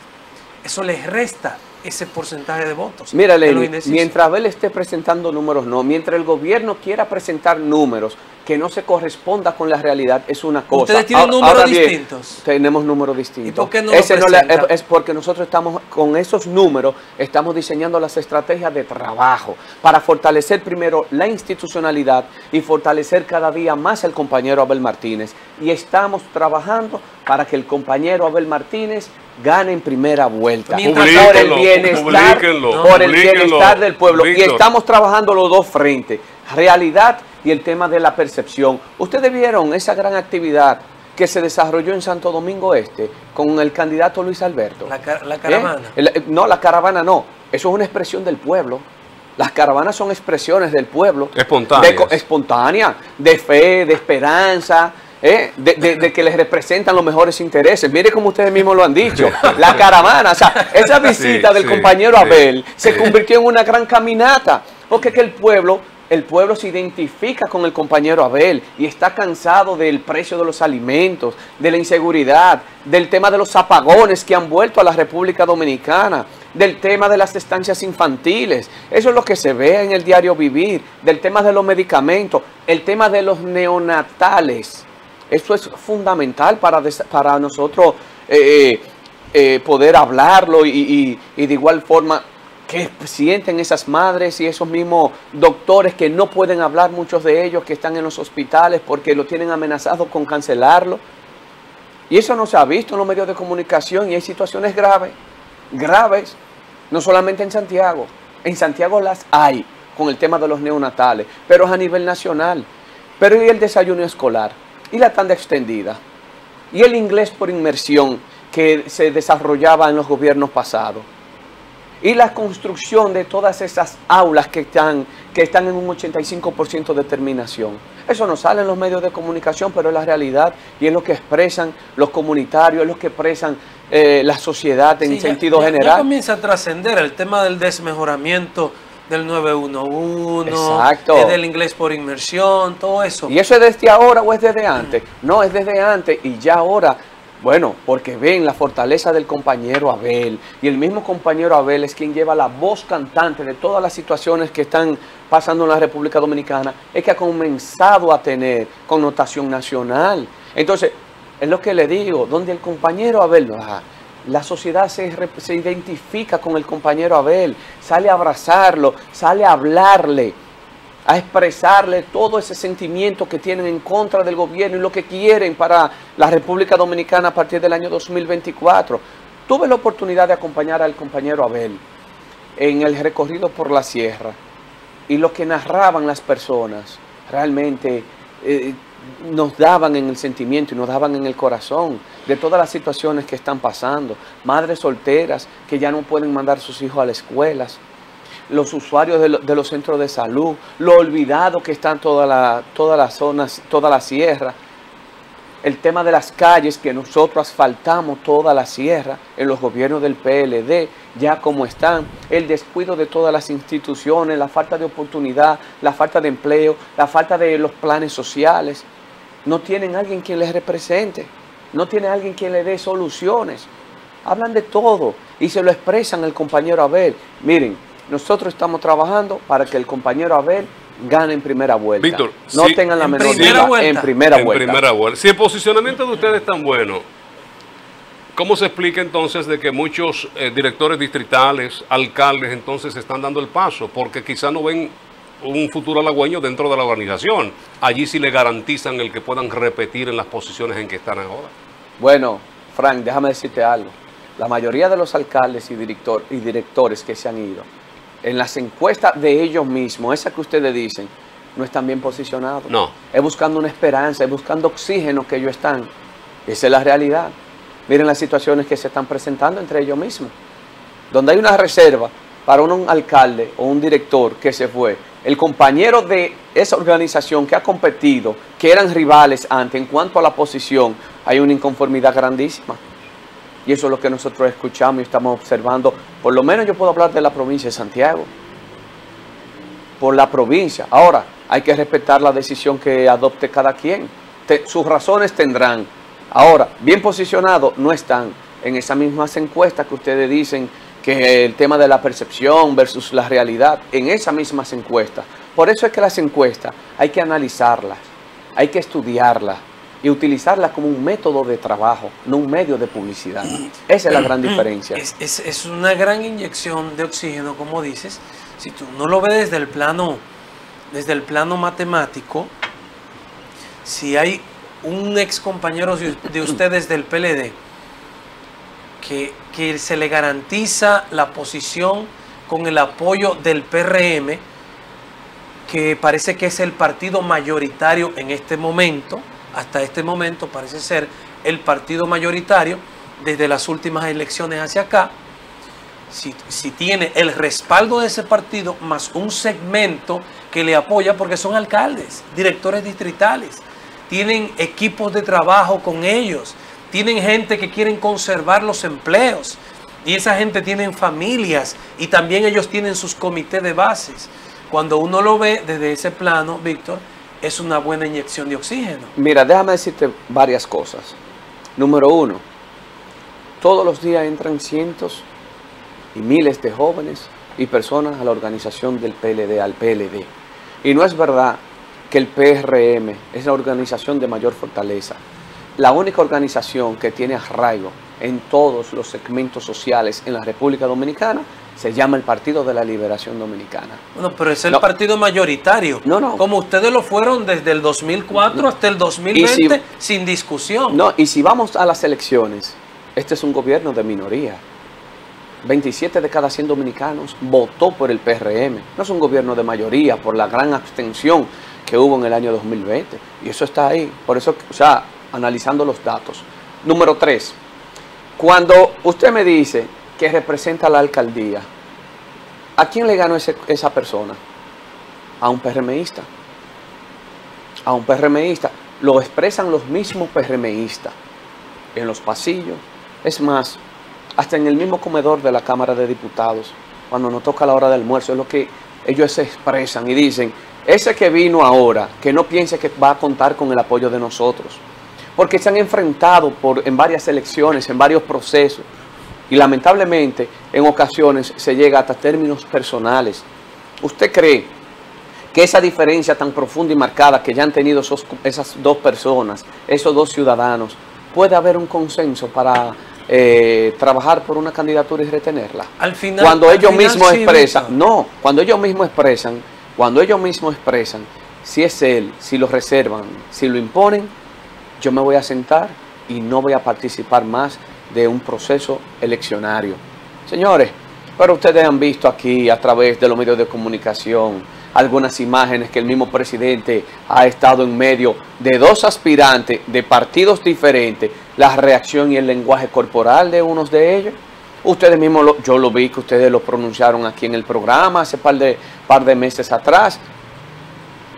S3: eso les resta ese porcentaje de votos.
S2: Mira, Lenny, mientras Abel esté presentando números, no. Mientras el gobierno quiera presentar números que no se corresponda con la realidad, es una cosa.
S3: Ustedes tienen
S2: Ahora-
S3: números
S2: ahora bien,
S3: distintos.
S2: tenemos números distintos.
S3: ¿Y por qué no lo
S2: Ese le-
S3: presentan?
S2: es porque nosotros estamos, con esos números, estamos diseñando las estrategias de trabajo para fortalecer primero la institucionalidad y fortalecer cada día más al compañero Abel Martínez. Y estamos trabajando para que el compañero Abel Martínez gane en primera vuelta. Por el bienestar, por el bienestar del pueblo. Y estamos trabajando los dos frentes, realidad y el tema de la percepción. Ustedes vieron esa gran actividad que se desarrolló en Santo Domingo Este con el candidato Luis Alberto.
S3: La, ca- la
S2: ¿Eh?
S3: caravana.
S2: El- eh, no, la caravana no. Eso es una expresión del pueblo. Las caravanas son expresiones del pueblo.
S1: Espontáneas.
S2: De espontánea, de fe, de esperanza. ¿Eh? De, de- de que les representan los mejores intereses. Mire como ustedes mismos lo han dicho. La caravana, o sea, esa visita
S1: Sí,
S2: del
S1: sí,
S2: compañero
S1: sí,
S2: Abel se convirtió en una gran caminata. Porque es que el pueblo, el pueblo se identifica con el compañero Abel y está cansado del precio de los alimentos, de la inseguridad, del tema de los apagones que han vuelto a la República Dominicana, del tema de las estancias infantiles. Eso es lo que se ve en el diario vivir, del tema de los medicamentos, el tema de los neonatales. Eso es fundamental para, para nosotros eh, eh, poder hablarlo y, y- y de igual forma que sienten esas madres y esos mismos doctores que no pueden hablar, muchos de ellos que están en los hospitales porque lo tienen amenazado con cancelarlo. Y eso no se ha visto en los medios de comunicación y hay situaciones graves, graves, no solamente en Santiago, en Santiago las hay con el tema de los neonatales, pero es a nivel nacional. Pero y el desayuno escolar, y la tanda extendida, y el inglés por inmersión que se desarrollaba en los gobiernos pasados y la construcción de todas esas aulas que están, que están en un 85% de terminación. Eso no sale en los medios de comunicación, pero es la realidad y es lo que expresan los comunitarios, es lo que expresan eh, la sociedad en
S3: Sí,
S2: sentido
S3: ya- Ya
S2: general.
S3: comienza a trascender el tema del desmejoramiento del 911,
S2: Exacto.
S3: eh, del inglés por inmersión, todo eso.
S2: ¿Y eso es desde ahora o es desde antes? No, es desde antes y ya ahora, bueno, porque ven la fortaleza del compañero Abel y el mismo compañero Abel es quien lleva la voz cantante de todas las situaciones que están pasando en la República Dominicana, es que ha comenzado a tener connotación nacional. Entonces, es lo que le digo, donde el compañero Abel la sociedad se, se identifica con el compañero Abel, sale a abrazarlo, sale a hablarle, a expresarle todo ese sentimiento que tienen en contra del gobierno y lo que quieren para la República Dominicana a partir del año 2024. Tuve la oportunidad de acompañar al compañero Abel en el recorrido por la sierra y lo que narraban las personas realmente eh, nos daban en el sentimiento y nos daban en el corazón de todas las situaciones que están pasando. Madres solteras que ya no pueden mandar sus hijos a las escuelas, los usuarios de, lo- de los centros de salud, lo olvidado que están todas la, todas las zonas, toda la sierra, el tema de las calles que nosotros asfaltamos toda la sierra en los gobiernos del PLD, ya como están, el descuido de todas las instituciones, la falta de oportunidad, la falta de empleo, la falta de los planes sociales. No tienen alguien quien les represente, no tienen alguien quien les dé soluciones. Hablan de todo y se lo expresan al compañero Abel. Miren, nosotros estamos trabajando para que el compañero Abel gane en primera vuelta.
S1: Víctor,
S2: no
S1: si-
S2: tengan la
S3: en
S2: menor
S3: primera
S2: duda
S3: vuelta.
S2: en primera
S1: en
S2: vuelta.
S1: primera vuelta. Si el posicionamiento de ustedes es tan bueno, ¿cómo se explica entonces de que muchos eh, directores distritales, alcaldes, entonces están dando el paso? Porque quizá no ven un futuro halagüeño dentro de la organización. Allí sí le garantizan el que puedan repetir en las posiciones en que están ahora.
S2: Bueno, Frank, déjame decirte algo. La mayoría de los alcaldes y, director, y directores que se han ido, en las encuestas de ellos mismos, esas que ustedes dicen, no están bien posicionados.
S1: No.
S2: Es buscando una esperanza, es buscando oxígeno que ellos están. Esa es la realidad. Miren las situaciones que se están presentando entre ellos mismos. Donde hay una reserva para un alcalde o un director que se fue, el compañero de esa organización que ha competido, que eran rivales antes en cuanto a la posición, hay una inconformidad grandísima. Y eso es lo que nosotros escuchamos y estamos observando. Por lo menos yo puedo hablar de la provincia de Santiago. Por la provincia. Ahora, hay que respetar la decisión que adopte cada quien. Sus razones tendrán. Ahora, bien posicionados no están en esas mismas encuestas que ustedes dicen que el tema de la percepción versus la realidad, en esas mismas encuestas. Por eso es que las encuestas hay que analizarlas, hay que estudiarlas y utilizarlas como un método de trabajo, no un medio de publicidad. Esa es la gran diferencia.
S3: Es, es- una gran inyección de oxígeno, como dices. Si tú no lo ves desde el plano, desde el plano matemático, si hay un ex compañero de ustedes del PLD que, se le garantiza la posición con el apoyo del PRM, que parece que es el partido mayoritario en este momento, hasta este momento parece ser el partido mayoritario desde las últimas elecciones hacia acá, si tiene el respaldo de ese partido más un segmento que le apoya porque son alcaldes, directores distritales, tienen equipos de trabajo con ellos, tienen gente que quieren conservar los empleos y esa gente tienen familias y también ellos tienen sus comités de bases. Cuando uno lo ve desde ese plano, Víctor, es una buena inyección de oxígeno.
S2: Mira, déjame decirte varias cosas. Número uno, todos los días entran cientos y miles de jóvenes y personas a la organización del PLD, al PLD. Y no es verdad que el PRM es la organización de mayor fortaleza. La única organización que tiene arraigo en todos los segmentos sociales en la República Dominicana se llama el Partido de la Liberación Dominicana.
S3: Bueno, pero es el
S2: No.
S3: partido mayoritario.
S2: No, no.
S3: Como ustedes lo fueron desde el 2004 hasta el 2020 sin discusión.
S2: No, y si vamos a las elecciones, este es un gobierno de minoría. 27 de cada 100 dominicanos votó por el PRM. No es un gobierno de mayoría por la gran abstención que hubo en el año 2020. Y eso está ahí. Por eso, o sea, analizando los datos. Número 3. Cuando usted me dice que representa la alcaldía, ¿a quién le ganó ese- esa persona? A un PRMista a un PRMista. Lo expresan los mismos PRMistas en los pasillos. Es más, hasta en el mismo comedor de la Cámara de Diputados, cuando nos toca la hora del almuerzo, es lo que ellos se expresan y dicen, ese que vino ahora, que no piense que va a contar con el apoyo de nosotros. Porque se han enfrentado por, en varias elecciones, en varios procesos. Y lamentablemente, en ocasiones se llega hasta términos personales. ¿Usted cree que esa diferencia tan profunda y marcada que ya han tenido esos- esas dos personas, esos dos ciudadanos, puede haber un consenso para eh, trabajar por una candidatura y retenerla.
S3: Al final,
S2: cuando ellos
S3: final
S2: mismos
S3: sí,
S2: expresan, no, cuando ellos mismos expresan, cuando ellos mismos expresan, si es él, si lo reservan, si lo imponen, yo me voy a sentar y no voy a participar más de un proceso eleccionario. Señores, pero ustedes han visto aquí a través de los medios de comunicación algunas imágenes que el mismo presidente ha estado en medio de dos aspirantes de partidos diferentes, la reacción y el lenguaje corporal de unos de ellos. Ustedes mismos, yo lo vi que ustedes lo pronunciaron aquí en el programa hace par de, par de meses atrás.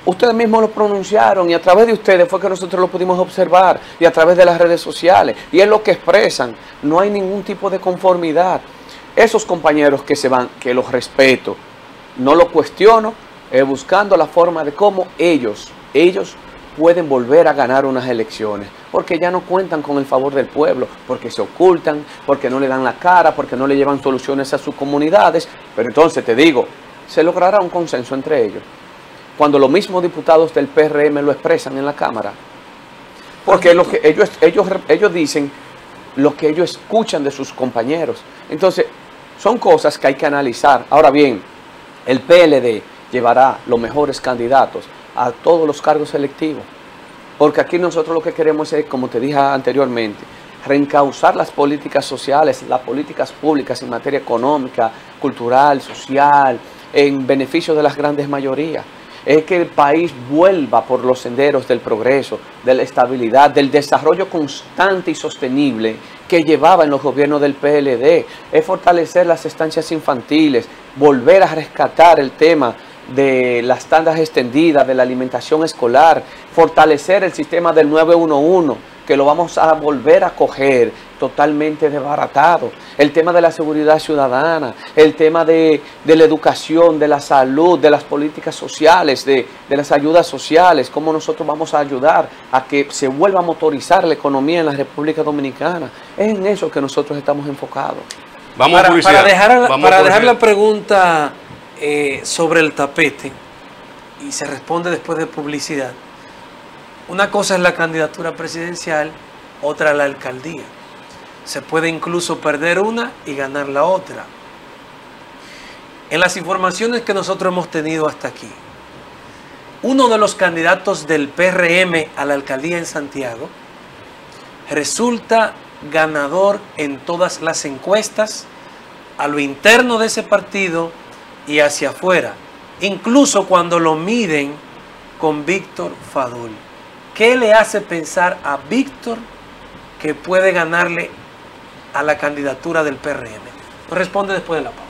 S2: Ustedes mismos lo pronunciaron y a través de ustedes fue que nosotros lo pudimos observar y a través de las redes sociales. Y es lo que expresan. No hay ningún tipo de conformidad. Esos compañeros que se van, que los respeto, no lo cuestiono, buscando la forma de cómo ellos, ellos pueden volver a ganar unas elecciones, porque ya no cuentan con el favor del pueblo, porque se ocultan, porque no le dan la cara, porque no le llevan soluciones a sus comunidades. Pero entonces te digo, se logrará un consenso entre ellos cuando los mismos diputados del PRM lo expresan en la Cámara. Porque lo que ellos, ellos, ellos dicen lo que ellos escuchan de sus compañeros. Entonces, son cosas que hay que analizar. Ahora bien, el PLD llevará los mejores candidatos a todos los cargos electivos. Porque aquí nosotros lo que queremos es, como te dije anteriormente, reencauzar las políticas sociales, las políticas públicas en materia económica, cultural, social, en beneficio de las grandes mayorías. Es que el país vuelva por los senderos del progreso, de la estabilidad, del desarrollo constante y sostenible que llevaba en los gobiernos del PLD. Es fortalecer las estancias infantiles, volver a rescatar el tema de las tandas extendidas, de la alimentación escolar, fortalecer el sistema del 911, que lo vamos a volver a coger totalmente desbaratado. El tema de la seguridad ciudadana, el tema de, de la educación, de la salud, de las políticas sociales, de, de las ayudas sociales, cómo nosotros vamos a ayudar a que se vuelva a motorizar la economía en la República Dominicana. Es en eso que nosotros estamos enfocados.
S1: Vamos a
S3: para,
S1: publicidad.
S3: para dejar, a la-
S1: Vamos a
S3: para dejar la pregunta eh, sobre el tapete y se responde después de publicidad. Una cosa es la candidatura presidencial, otra la alcaldía. Se puede incluso perder una y ganar la otra. En las informaciones que nosotros hemos tenido hasta aquí, uno de los candidatos del PRM a la alcaldía en Santiago resulta ganador en todas las encuestas a lo interno de ese partido y hacia afuera, incluso cuando lo miden con Víctor Fadul. ¿Qué le hace pensar a Víctor que puede ganarle a la candidatura del PRM? Responde después de la pausa.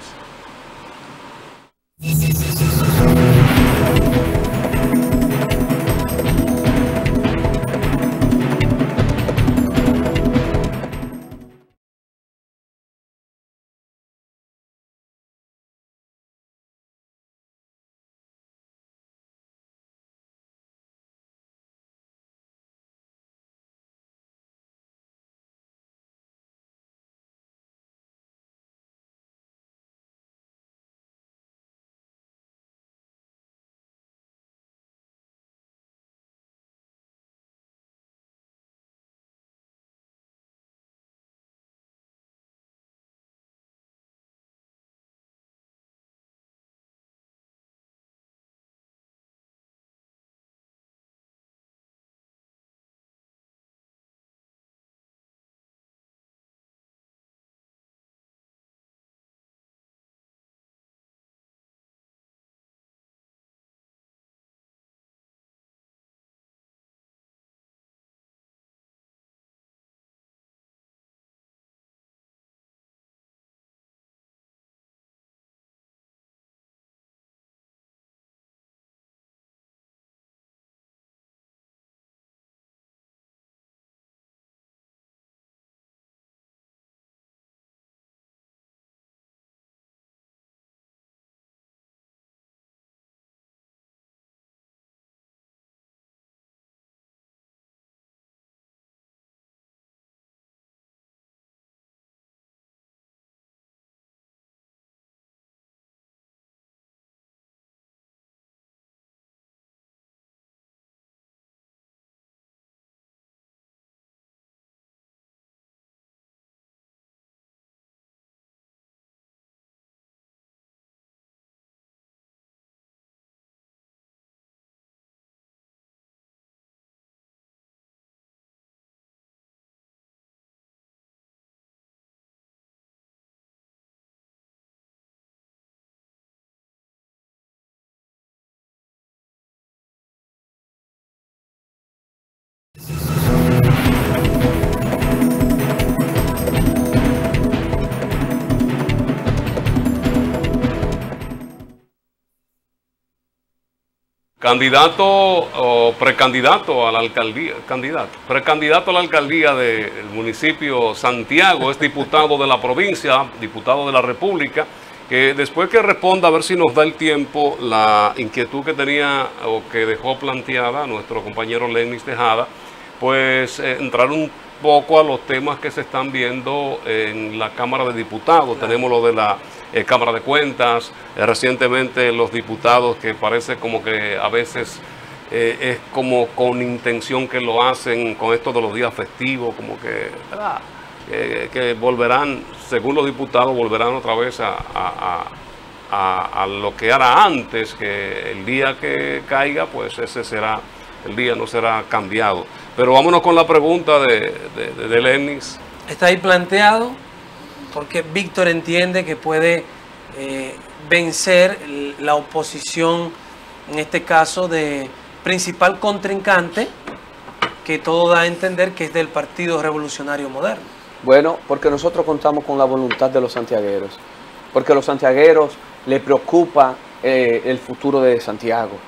S1: Candidato o precandidato a la alcaldía, candidato, precandidato a la alcaldía del municipio Santiago, es diputado de la provincia, diputado de la República, que después que responda a ver si nos da el tiempo la inquietud que tenía o que dejó planteada nuestro compañero Lenis Tejada, pues eh, entrar un poco a los temas que se están viendo en la Cámara de Diputados. Tenemos lo de la eh, Cámara de Cuentas, eh, recientemente los diputados que parece como que a veces eh, es como con intención que lo hacen con esto de los días festivos, como que, que volverán, según los diputados, volverán otra vez a, a, lo que era antes, que el día que caiga, pues ese será, el día no será cambiado. Pero vámonos con la pregunta de, de, de Lenis.
S3: Está ahí planteado porque Víctor entiende que puede eh, vencer la oposición, en este caso de principal contrincante, que todo da a entender que es del Partido Revolucionario Moderno.
S2: Bueno, porque nosotros contamos con la voluntad de los santiagueros, porque a los santiagueros les preocupa eh, el futuro de Santiago,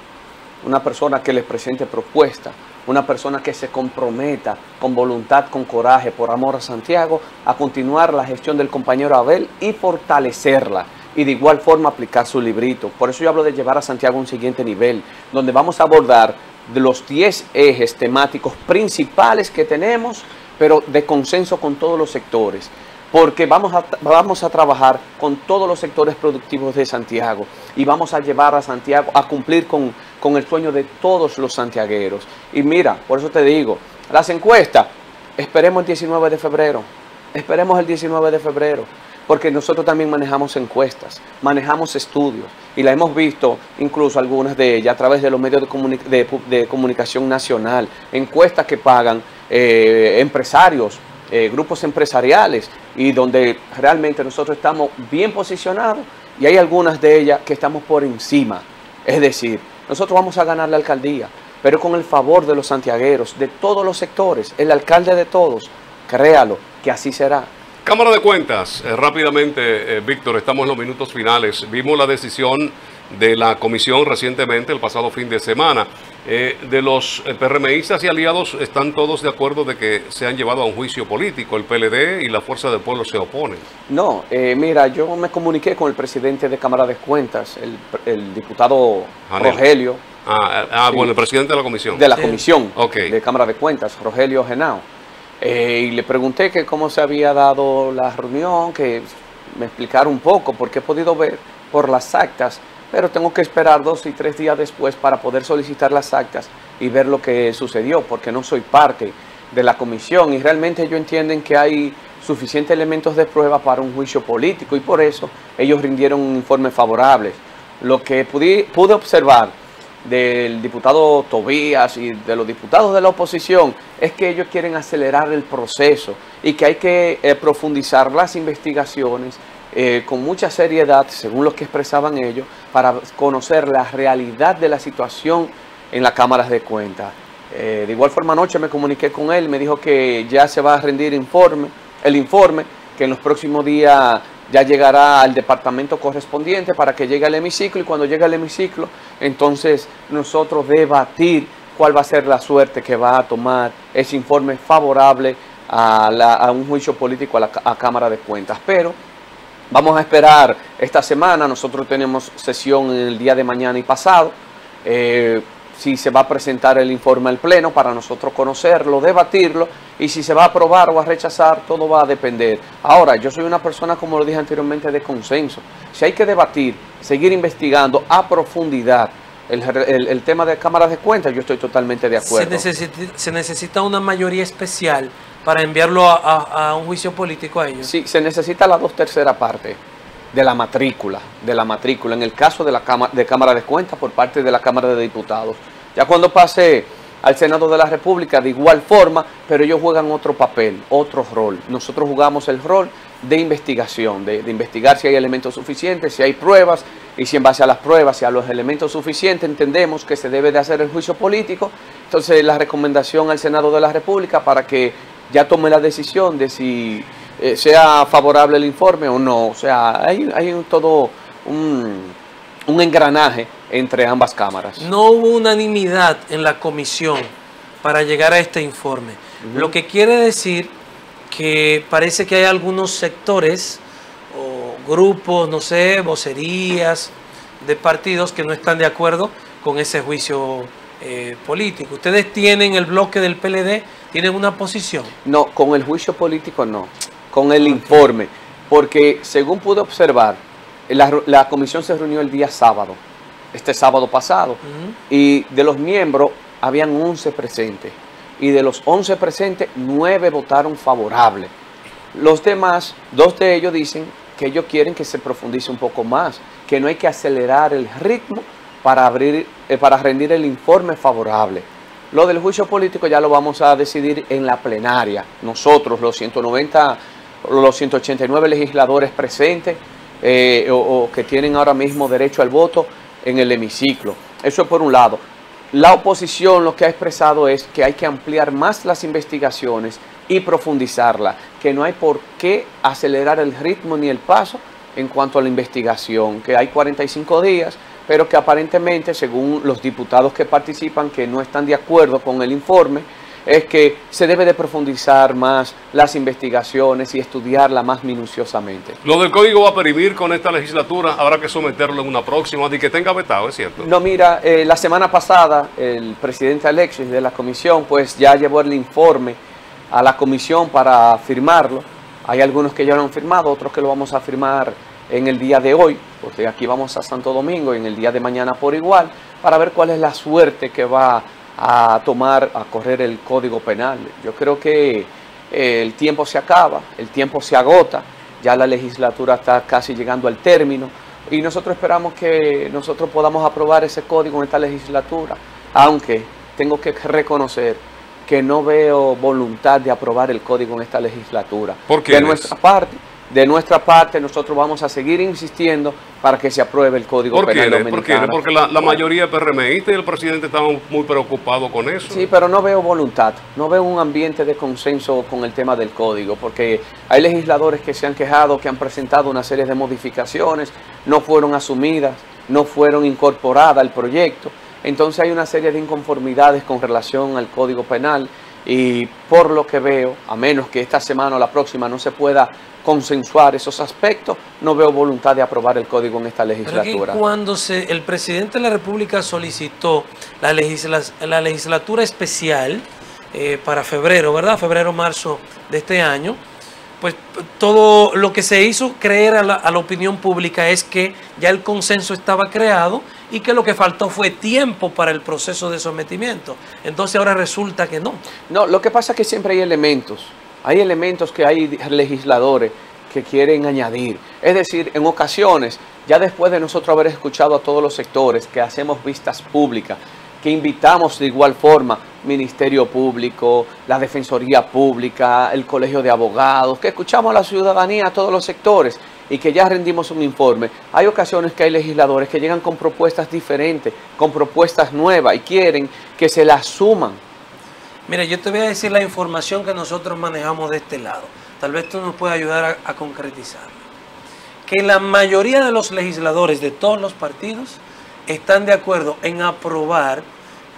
S2: una persona que les presente propuestas, una persona que se comprometa con voluntad, con coraje, por amor a Santiago, a continuar la gestión del compañero Abel y fortalecerla. Y de igual forma aplicar su librito. Por eso yo hablo de llevar a Santiago a un siguiente nivel, donde vamos a abordar de los 10 ejes temáticos principales que tenemos, pero de consenso con todos los sectores porque vamos vamos a trabajar con todos los sectores productivos de Santiago y vamos a llevar a Santiago a cumplir con, con el sueño de todos los santiagueros. Y mira, por eso te digo, las encuestas, esperemos el 19 de febrero, esperemos el 19 de febrero, porque nosotros también manejamos encuestas, manejamos estudios y la hemos visto incluso algunas de ellas a través de los medios de, comunicación nacional, encuestas que pagan eh, empresarios, eh, grupos empresariales y donde realmente nosotros estamos bien posicionados y hay algunas de ellas que estamos por encima. Es decir, nosotros vamos a ganar la alcaldía, pero con el favor de los santiagueros, de todos los sectores, el alcalde de todos, créalo, que así será.
S1: Cámara de Cuentas, eh, rápidamente, eh, Víctor, estamos en los minutos finales. Vimos la decisión de la comisión recientemente, el pasado fin de semana. Eh, de los PRMistas y aliados están todos de acuerdo de que se han llevado a un juicio político. El PLD y la Fuerza del Pueblo se oponen.
S2: No, mira, yo me comuniqué con el presidente de Cámara de Cuentas, el, diputado Rogelio.
S1: Ah, ah bueno, el presidente de la comisión.
S2: De la comisión de Cámara de Cuentas, Rogelio Genao. Eh, y le pregunté que cómo se había dado la reunión, que me explicara un poco, porque he podido ver por las actas, pero tengo que esperar dos y tres días después para poder solicitar las actas y ver lo que sucedió, porque no soy parte de la comisión y realmente ellos entienden que hay suficientes elementos de prueba para un juicio político y por eso ellos rindieron un informe favorable. Lo que pude observar del diputado Tobías y de los diputados de la oposición es que ellos quieren acelerar el proceso y que hay que eh, profundizar las investigaciones eh, con mucha seriedad, según lo que expresaban ellos, para conocer la realidad de la situación en las cámaras de cuentas. Eh, de igual forma anoche me comuniqué con él, me dijo que ya se va a rendir informe, el informe, que en los próximos días ya llegará al departamento correspondiente para que llegue al hemiciclo y cuando llegue al hemiciclo, entonces nosotros debatir cuál va a ser la suerte que va a tomar ese informe favorable a, un juicio político a la Cámara de Cuentas. Pero vamos a esperar esta semana, nosotros tenemos sesión el día de mañana y pasado. Eh, si se va a presentar el informe al Pleno para nosotros conocerlo, debatirlo y si se va a aprobar o a rechazar, todo va a depender. Ahora, yo soy una persona, como lo dije anteriormente, de consenso. Si hay que debatir, seguir investigando a profundidad el, tema de cámaras de cuentas, yo estoy totalmente de acuerdo.
S3: Se necesita, una mayoría especial para enviarlo a, un juicio político a ellos.
S2: Sí, se necesita la dos terceras partes de la matrícula, de la matrícula, en el caso de la Cámara de, cámara de Cuentas por parte de la Cámara de Diputados. Ya cuando pase al Senado de la República de igual forma, pero ellos juegan otro papel, otro rol. Nosotros jugamos el rol de investigación, de, investigar si hay elementos suficientes, si hay pruebas, y si en base a las pruebas y a los elementos suficientes entendemos que se debe de hacer el juicio político, entonces la recomendación al Senado de la República para que ya tome la decisión de si eh, sea favorable el informe o no. O sea, hay, hay todo un, un engranaje entre ambas cámaras.
S3: No hubo unanimidad en la comisión para llegar a este informe. Lo que quiere decir que parece que hay algunos sectores o grupos, no sé, vocerías de partidos que no están de acuerdo con ese juicio eh, político. ¿Ustedes tienen el bloque del PLD, tienen una posición?
S2: No, con el juicio político no, con el informe, porque según pude observar, la, la comisión se reunió el día sábado, este sábado pasado, y de los miembros habían 11 presentes, y de los 11 presentes, 9 votaron favorable. Los demás, dos de ellos dicen que ellos quieren que se profundice un poco más, que no hay que acelerar el ritmo para, abrir, eh, para rendir el informe favorable. Lo del juicio político ya lo vamos a decidir en la plenaria. Nosotros, los 190, los 189 legisladores presentes eh, o, que tienen ahora mismo derecho al voto en el hemiciclo. Eso es por un lado. La oposición lo que ha expresado es que hay que ampliar más las investigaciones y profundizarla, que no hay por qué acelerar el ritmo ni el paso en cuanto a la investigación, que hay 45 días pero que aparentemente, según los diputados que participan, que no están de acuerdo con el informe, es que se debe de profundizar más las investigaciones y estudiarla más minuciosamente.
S1: Lo del código va a perimir con esta legislatura, habrá que someterlo en una próxima, y que tenga vetado, ¿es cierto?
S2: No, mira, eh, la semana pasada el presidente Alexis de la comisión pues ya llevó el informe a la comisión para firmarlo. Hay algunos que ya lo han firmado, otros que lo vamos a firmar en el día de hoy, porque aquí vamos a Santo Domingo y en el día de mañana por igual, para ver cuál es la suerte que va a tomar, a correr el Código Penal. Yo creo que eh, el tiempo se acaba, el tiempo se agota, ya la legislatura está casi llegando al término y nosotros esperamos que nosotros podamos aprobar ese código en esta legislatura, aunque tengo que reconocer que no veo voluntad de aprobar el código en esta legislatura.
S1: ¿Por qué?
S2: De nuestra parte de nuestra parte, nosotros vamos a seguir insistiendo para que se apruebe el Código
S1: ¿Por
S2: Penal
S1: qué? Porque la, la mayoría PRMista y el presidente estaban muy preocupados con eso.
S2: Sí, pero no veo voluntad, no veo un ambiente de consenso con el tema del Código, porque hay legisladores que se han quejado, que han presentado una serie de modificaciones, no fueron asumidas, no fueron incorporadas al proyecto. Entonces hay una serie de inconformidades con relación al Código Penal y por lo que veo, a menos que esta semana o la próxima no se pueda consensuar esos aspectos, no veo voluntad de aprobar el código en esta legislatura.
S3: cuando se, el presidente de la República solicitó la, la legislatura especial eh, para febrero, ¿verdad? Febrero-marzo de este año, pues todo lo que se hizo creer a la, a la, opinión pública es que ya el consenso estaba creado y que lo que faltó fue tiempo para el proceso de sometimiento. Entonces ahora resulta que no.
S2: No, lo que pasa es que siempre hay elementos hay elementos que hay legisladores que quieren añadir. Es decir, en ocasiones, ya después de nosotros haber escuchado a todos los sectores, que hacemos vistas públicas, que invitamos de igual forma Ministerio Público, la Defensoría Pública, el Colegio de Abogados, que escuchamos a la ciudadanía, a todos los sectores y que ya rendimos un informe. Hay ocasiones que hay legisladores que llegan con propuestas diferentes, con propuestas nuevas y quieren que se las suman
S3: Mira, yo te voy a decir la información que nosotros manejamos de este lado. Tal vez tú nos pueda ayudar a, concretizar. Que la mayoría de los legisladores de todos los partidos están de acuerdo en aprobar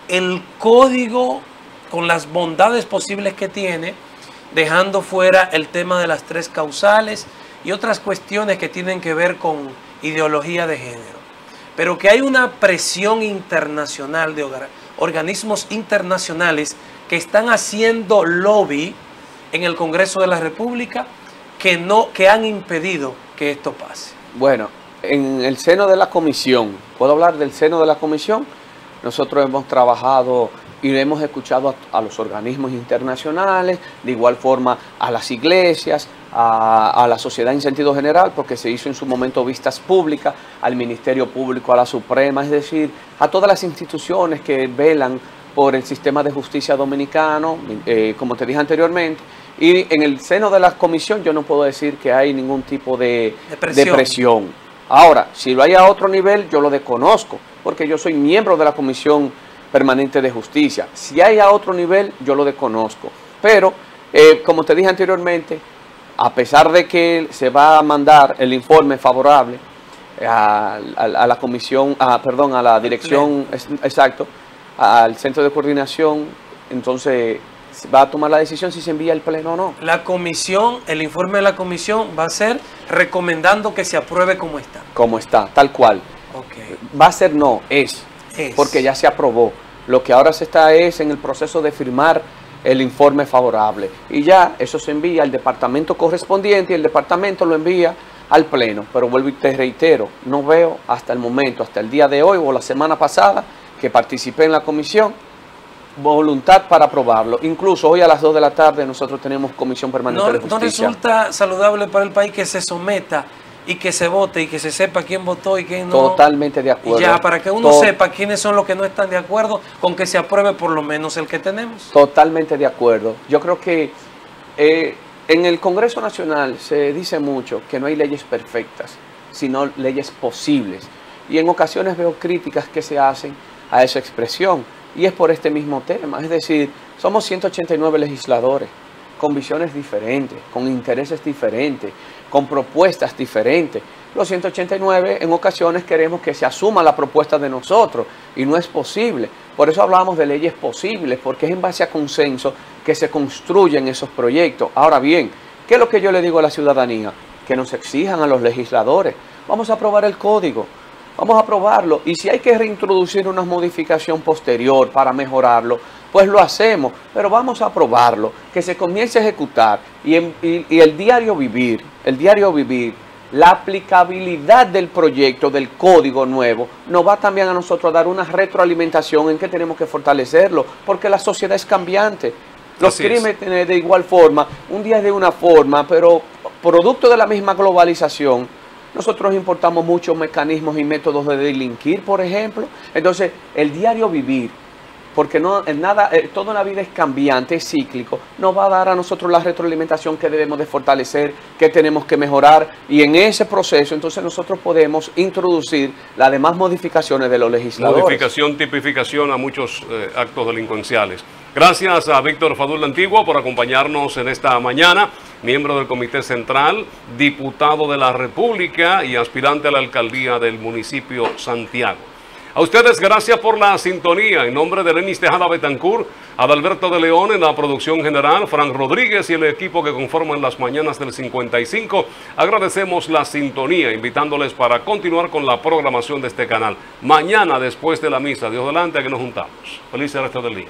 S3: el código con las bondades posibles que tiene, dejando fuera el tema de las tres causales y otras cuestiones que tienen que ver con ideología de género. Pero que hay una presión internacional de organismos internacionales que están haciendo lobby en el Congreso de la República que, no, que han impedido que esto pase.
S2: Bueno, en el seno de la comisión, ¿puedo hablar del seno de la comisión? Nosotros hemos trabajado y hemos escuchado a, los organismos internacionales, de igual forma a las iglesias, a, a, la sociedad en sentido general, porque se hizo en su momento vistas públicas, al Ministerio Público, a la Suprema, es decir, a todas las instituciones que velan por el sistema de justicia dominicano, eh, como te dije anteriormente, y en el seno de la comisión yo no puedo decir que hay ningún tipo de, presión. Ahora, si lo hay a otro nivel, yo lo desconozco, porque yo soy miembro de la Comisión Permanente de Justicia. Si hay a otro nivel, yo lo desconozco. Pero, eh, como te dije anteriormente, a pesar de que se va a mandar el informe favorable, a, a- a la comisión, a, perdón, a la dirección, exacto, al centro de coordinación, entonces va a tomar la decisión si se envía al pleno o no.
S3: La comisión, el informe de la comisión va a ser recomendando que se apruebe como está.
S2: Como está, tal cual.
S3: Ok.
S2: Va a ser no, es,
S3: Es.
S2: porque ya se aprobó. Lo que ahora se está es en el proceso de firmar el informe favorable. Y ya eso se envía al departamento correspondiente y el departamento lo envía al pleno. Pero vuelvo y te reitero, no veo hasta el momento, hasta el día de hoy o la semana pasada que participé en la comisión, voluntad para aprobarlo. Incluso hoy a las 2 de la tarde nosotros tenemos comisión permanente
S3: No,
S2: de
S3: no
S2: justicia.
S3: resulta saludable para el país que se someta y que se vote y que se sepa quién votó y quién no.
S2: Totalmente de acuerdo.
S3: Y ya, para que uno
S2: To-
S3: sepa quiénes son los que no están de acuerdo con que se apruebe por lo menos el que tenemos.
S2: Totalmente de acuerdo. Yo creo que eh, en el Congreso Nacional se dice mucho que no hay leyes perfectas, sino leyes posibles. Y en ocasiones veo críticas que se hacen a esa expresión. Y es por este mismo tema. Es decir, somos 189 legisladores con visiones diferentes, con intereses diferentes, con propuestas diferentes. Los 189 en ocasiones queremos que se asuma la propuesta de nosotros y no es posible. Por eso hablamos de leyes posibles, porque es en base a consenso que se construyen esos proyectos. Ahora bien, ¿qué es lo que yo le digo a la ciudadanía? Que nos exijan a los legisladores. Vamos a aprobar el código, vamos a aprobarlo y si hay que reintroducir una modificación posterior para mejorarlo, pues lo hacemos, pero vamos a aprobarlo, que se comience a ejecutar y, en- y- y el diario vivir, el diario vivir, la aplicabilidad del proyecto, del código nuevo, nos va también a nosotros a dar una retroalimentación en que tenemos que fortalecerlo, porque la sociedad es cambiante. Los
S1: Así es.
S2: crímenes de igual forma, un día es de una forma, pero producto de la misma globalización, nosotros importamos muchos mecanismos y métodos de delinquir, por ejemplo. Entonces, el diario vivir, porque no, nada, eh, toda la vida es cambiante, es cíclico, nos va a dar a nosotros la retroalimentación que debemos de fortalecer, que tenemos que mejorar, y en ese proceso entonces nosotros podemos introducir las demás modificaciones de los legisladores.
S1: Modificación, tipificación a muchos eh, actos delincuenciales. Gracias a Víctor Fadul Antiguo por acompañarnos en esta mañana, miembro del Comité Central, diputado de la República y aspirante a la alcaldía del municipio Santiago. A ustedes gracias por la sintonía. En nombre de Lenis Tejada Betancourt, Adalberto de León en la producción general, Frank Rodríguez y el equipo que conforman las mañanas del 55, agradecemos la sintonía, invitándoles para continuar con la programación de este canal. Mañana, después de la misa, Dios delante, que nos juntamos. Feliz resto del día.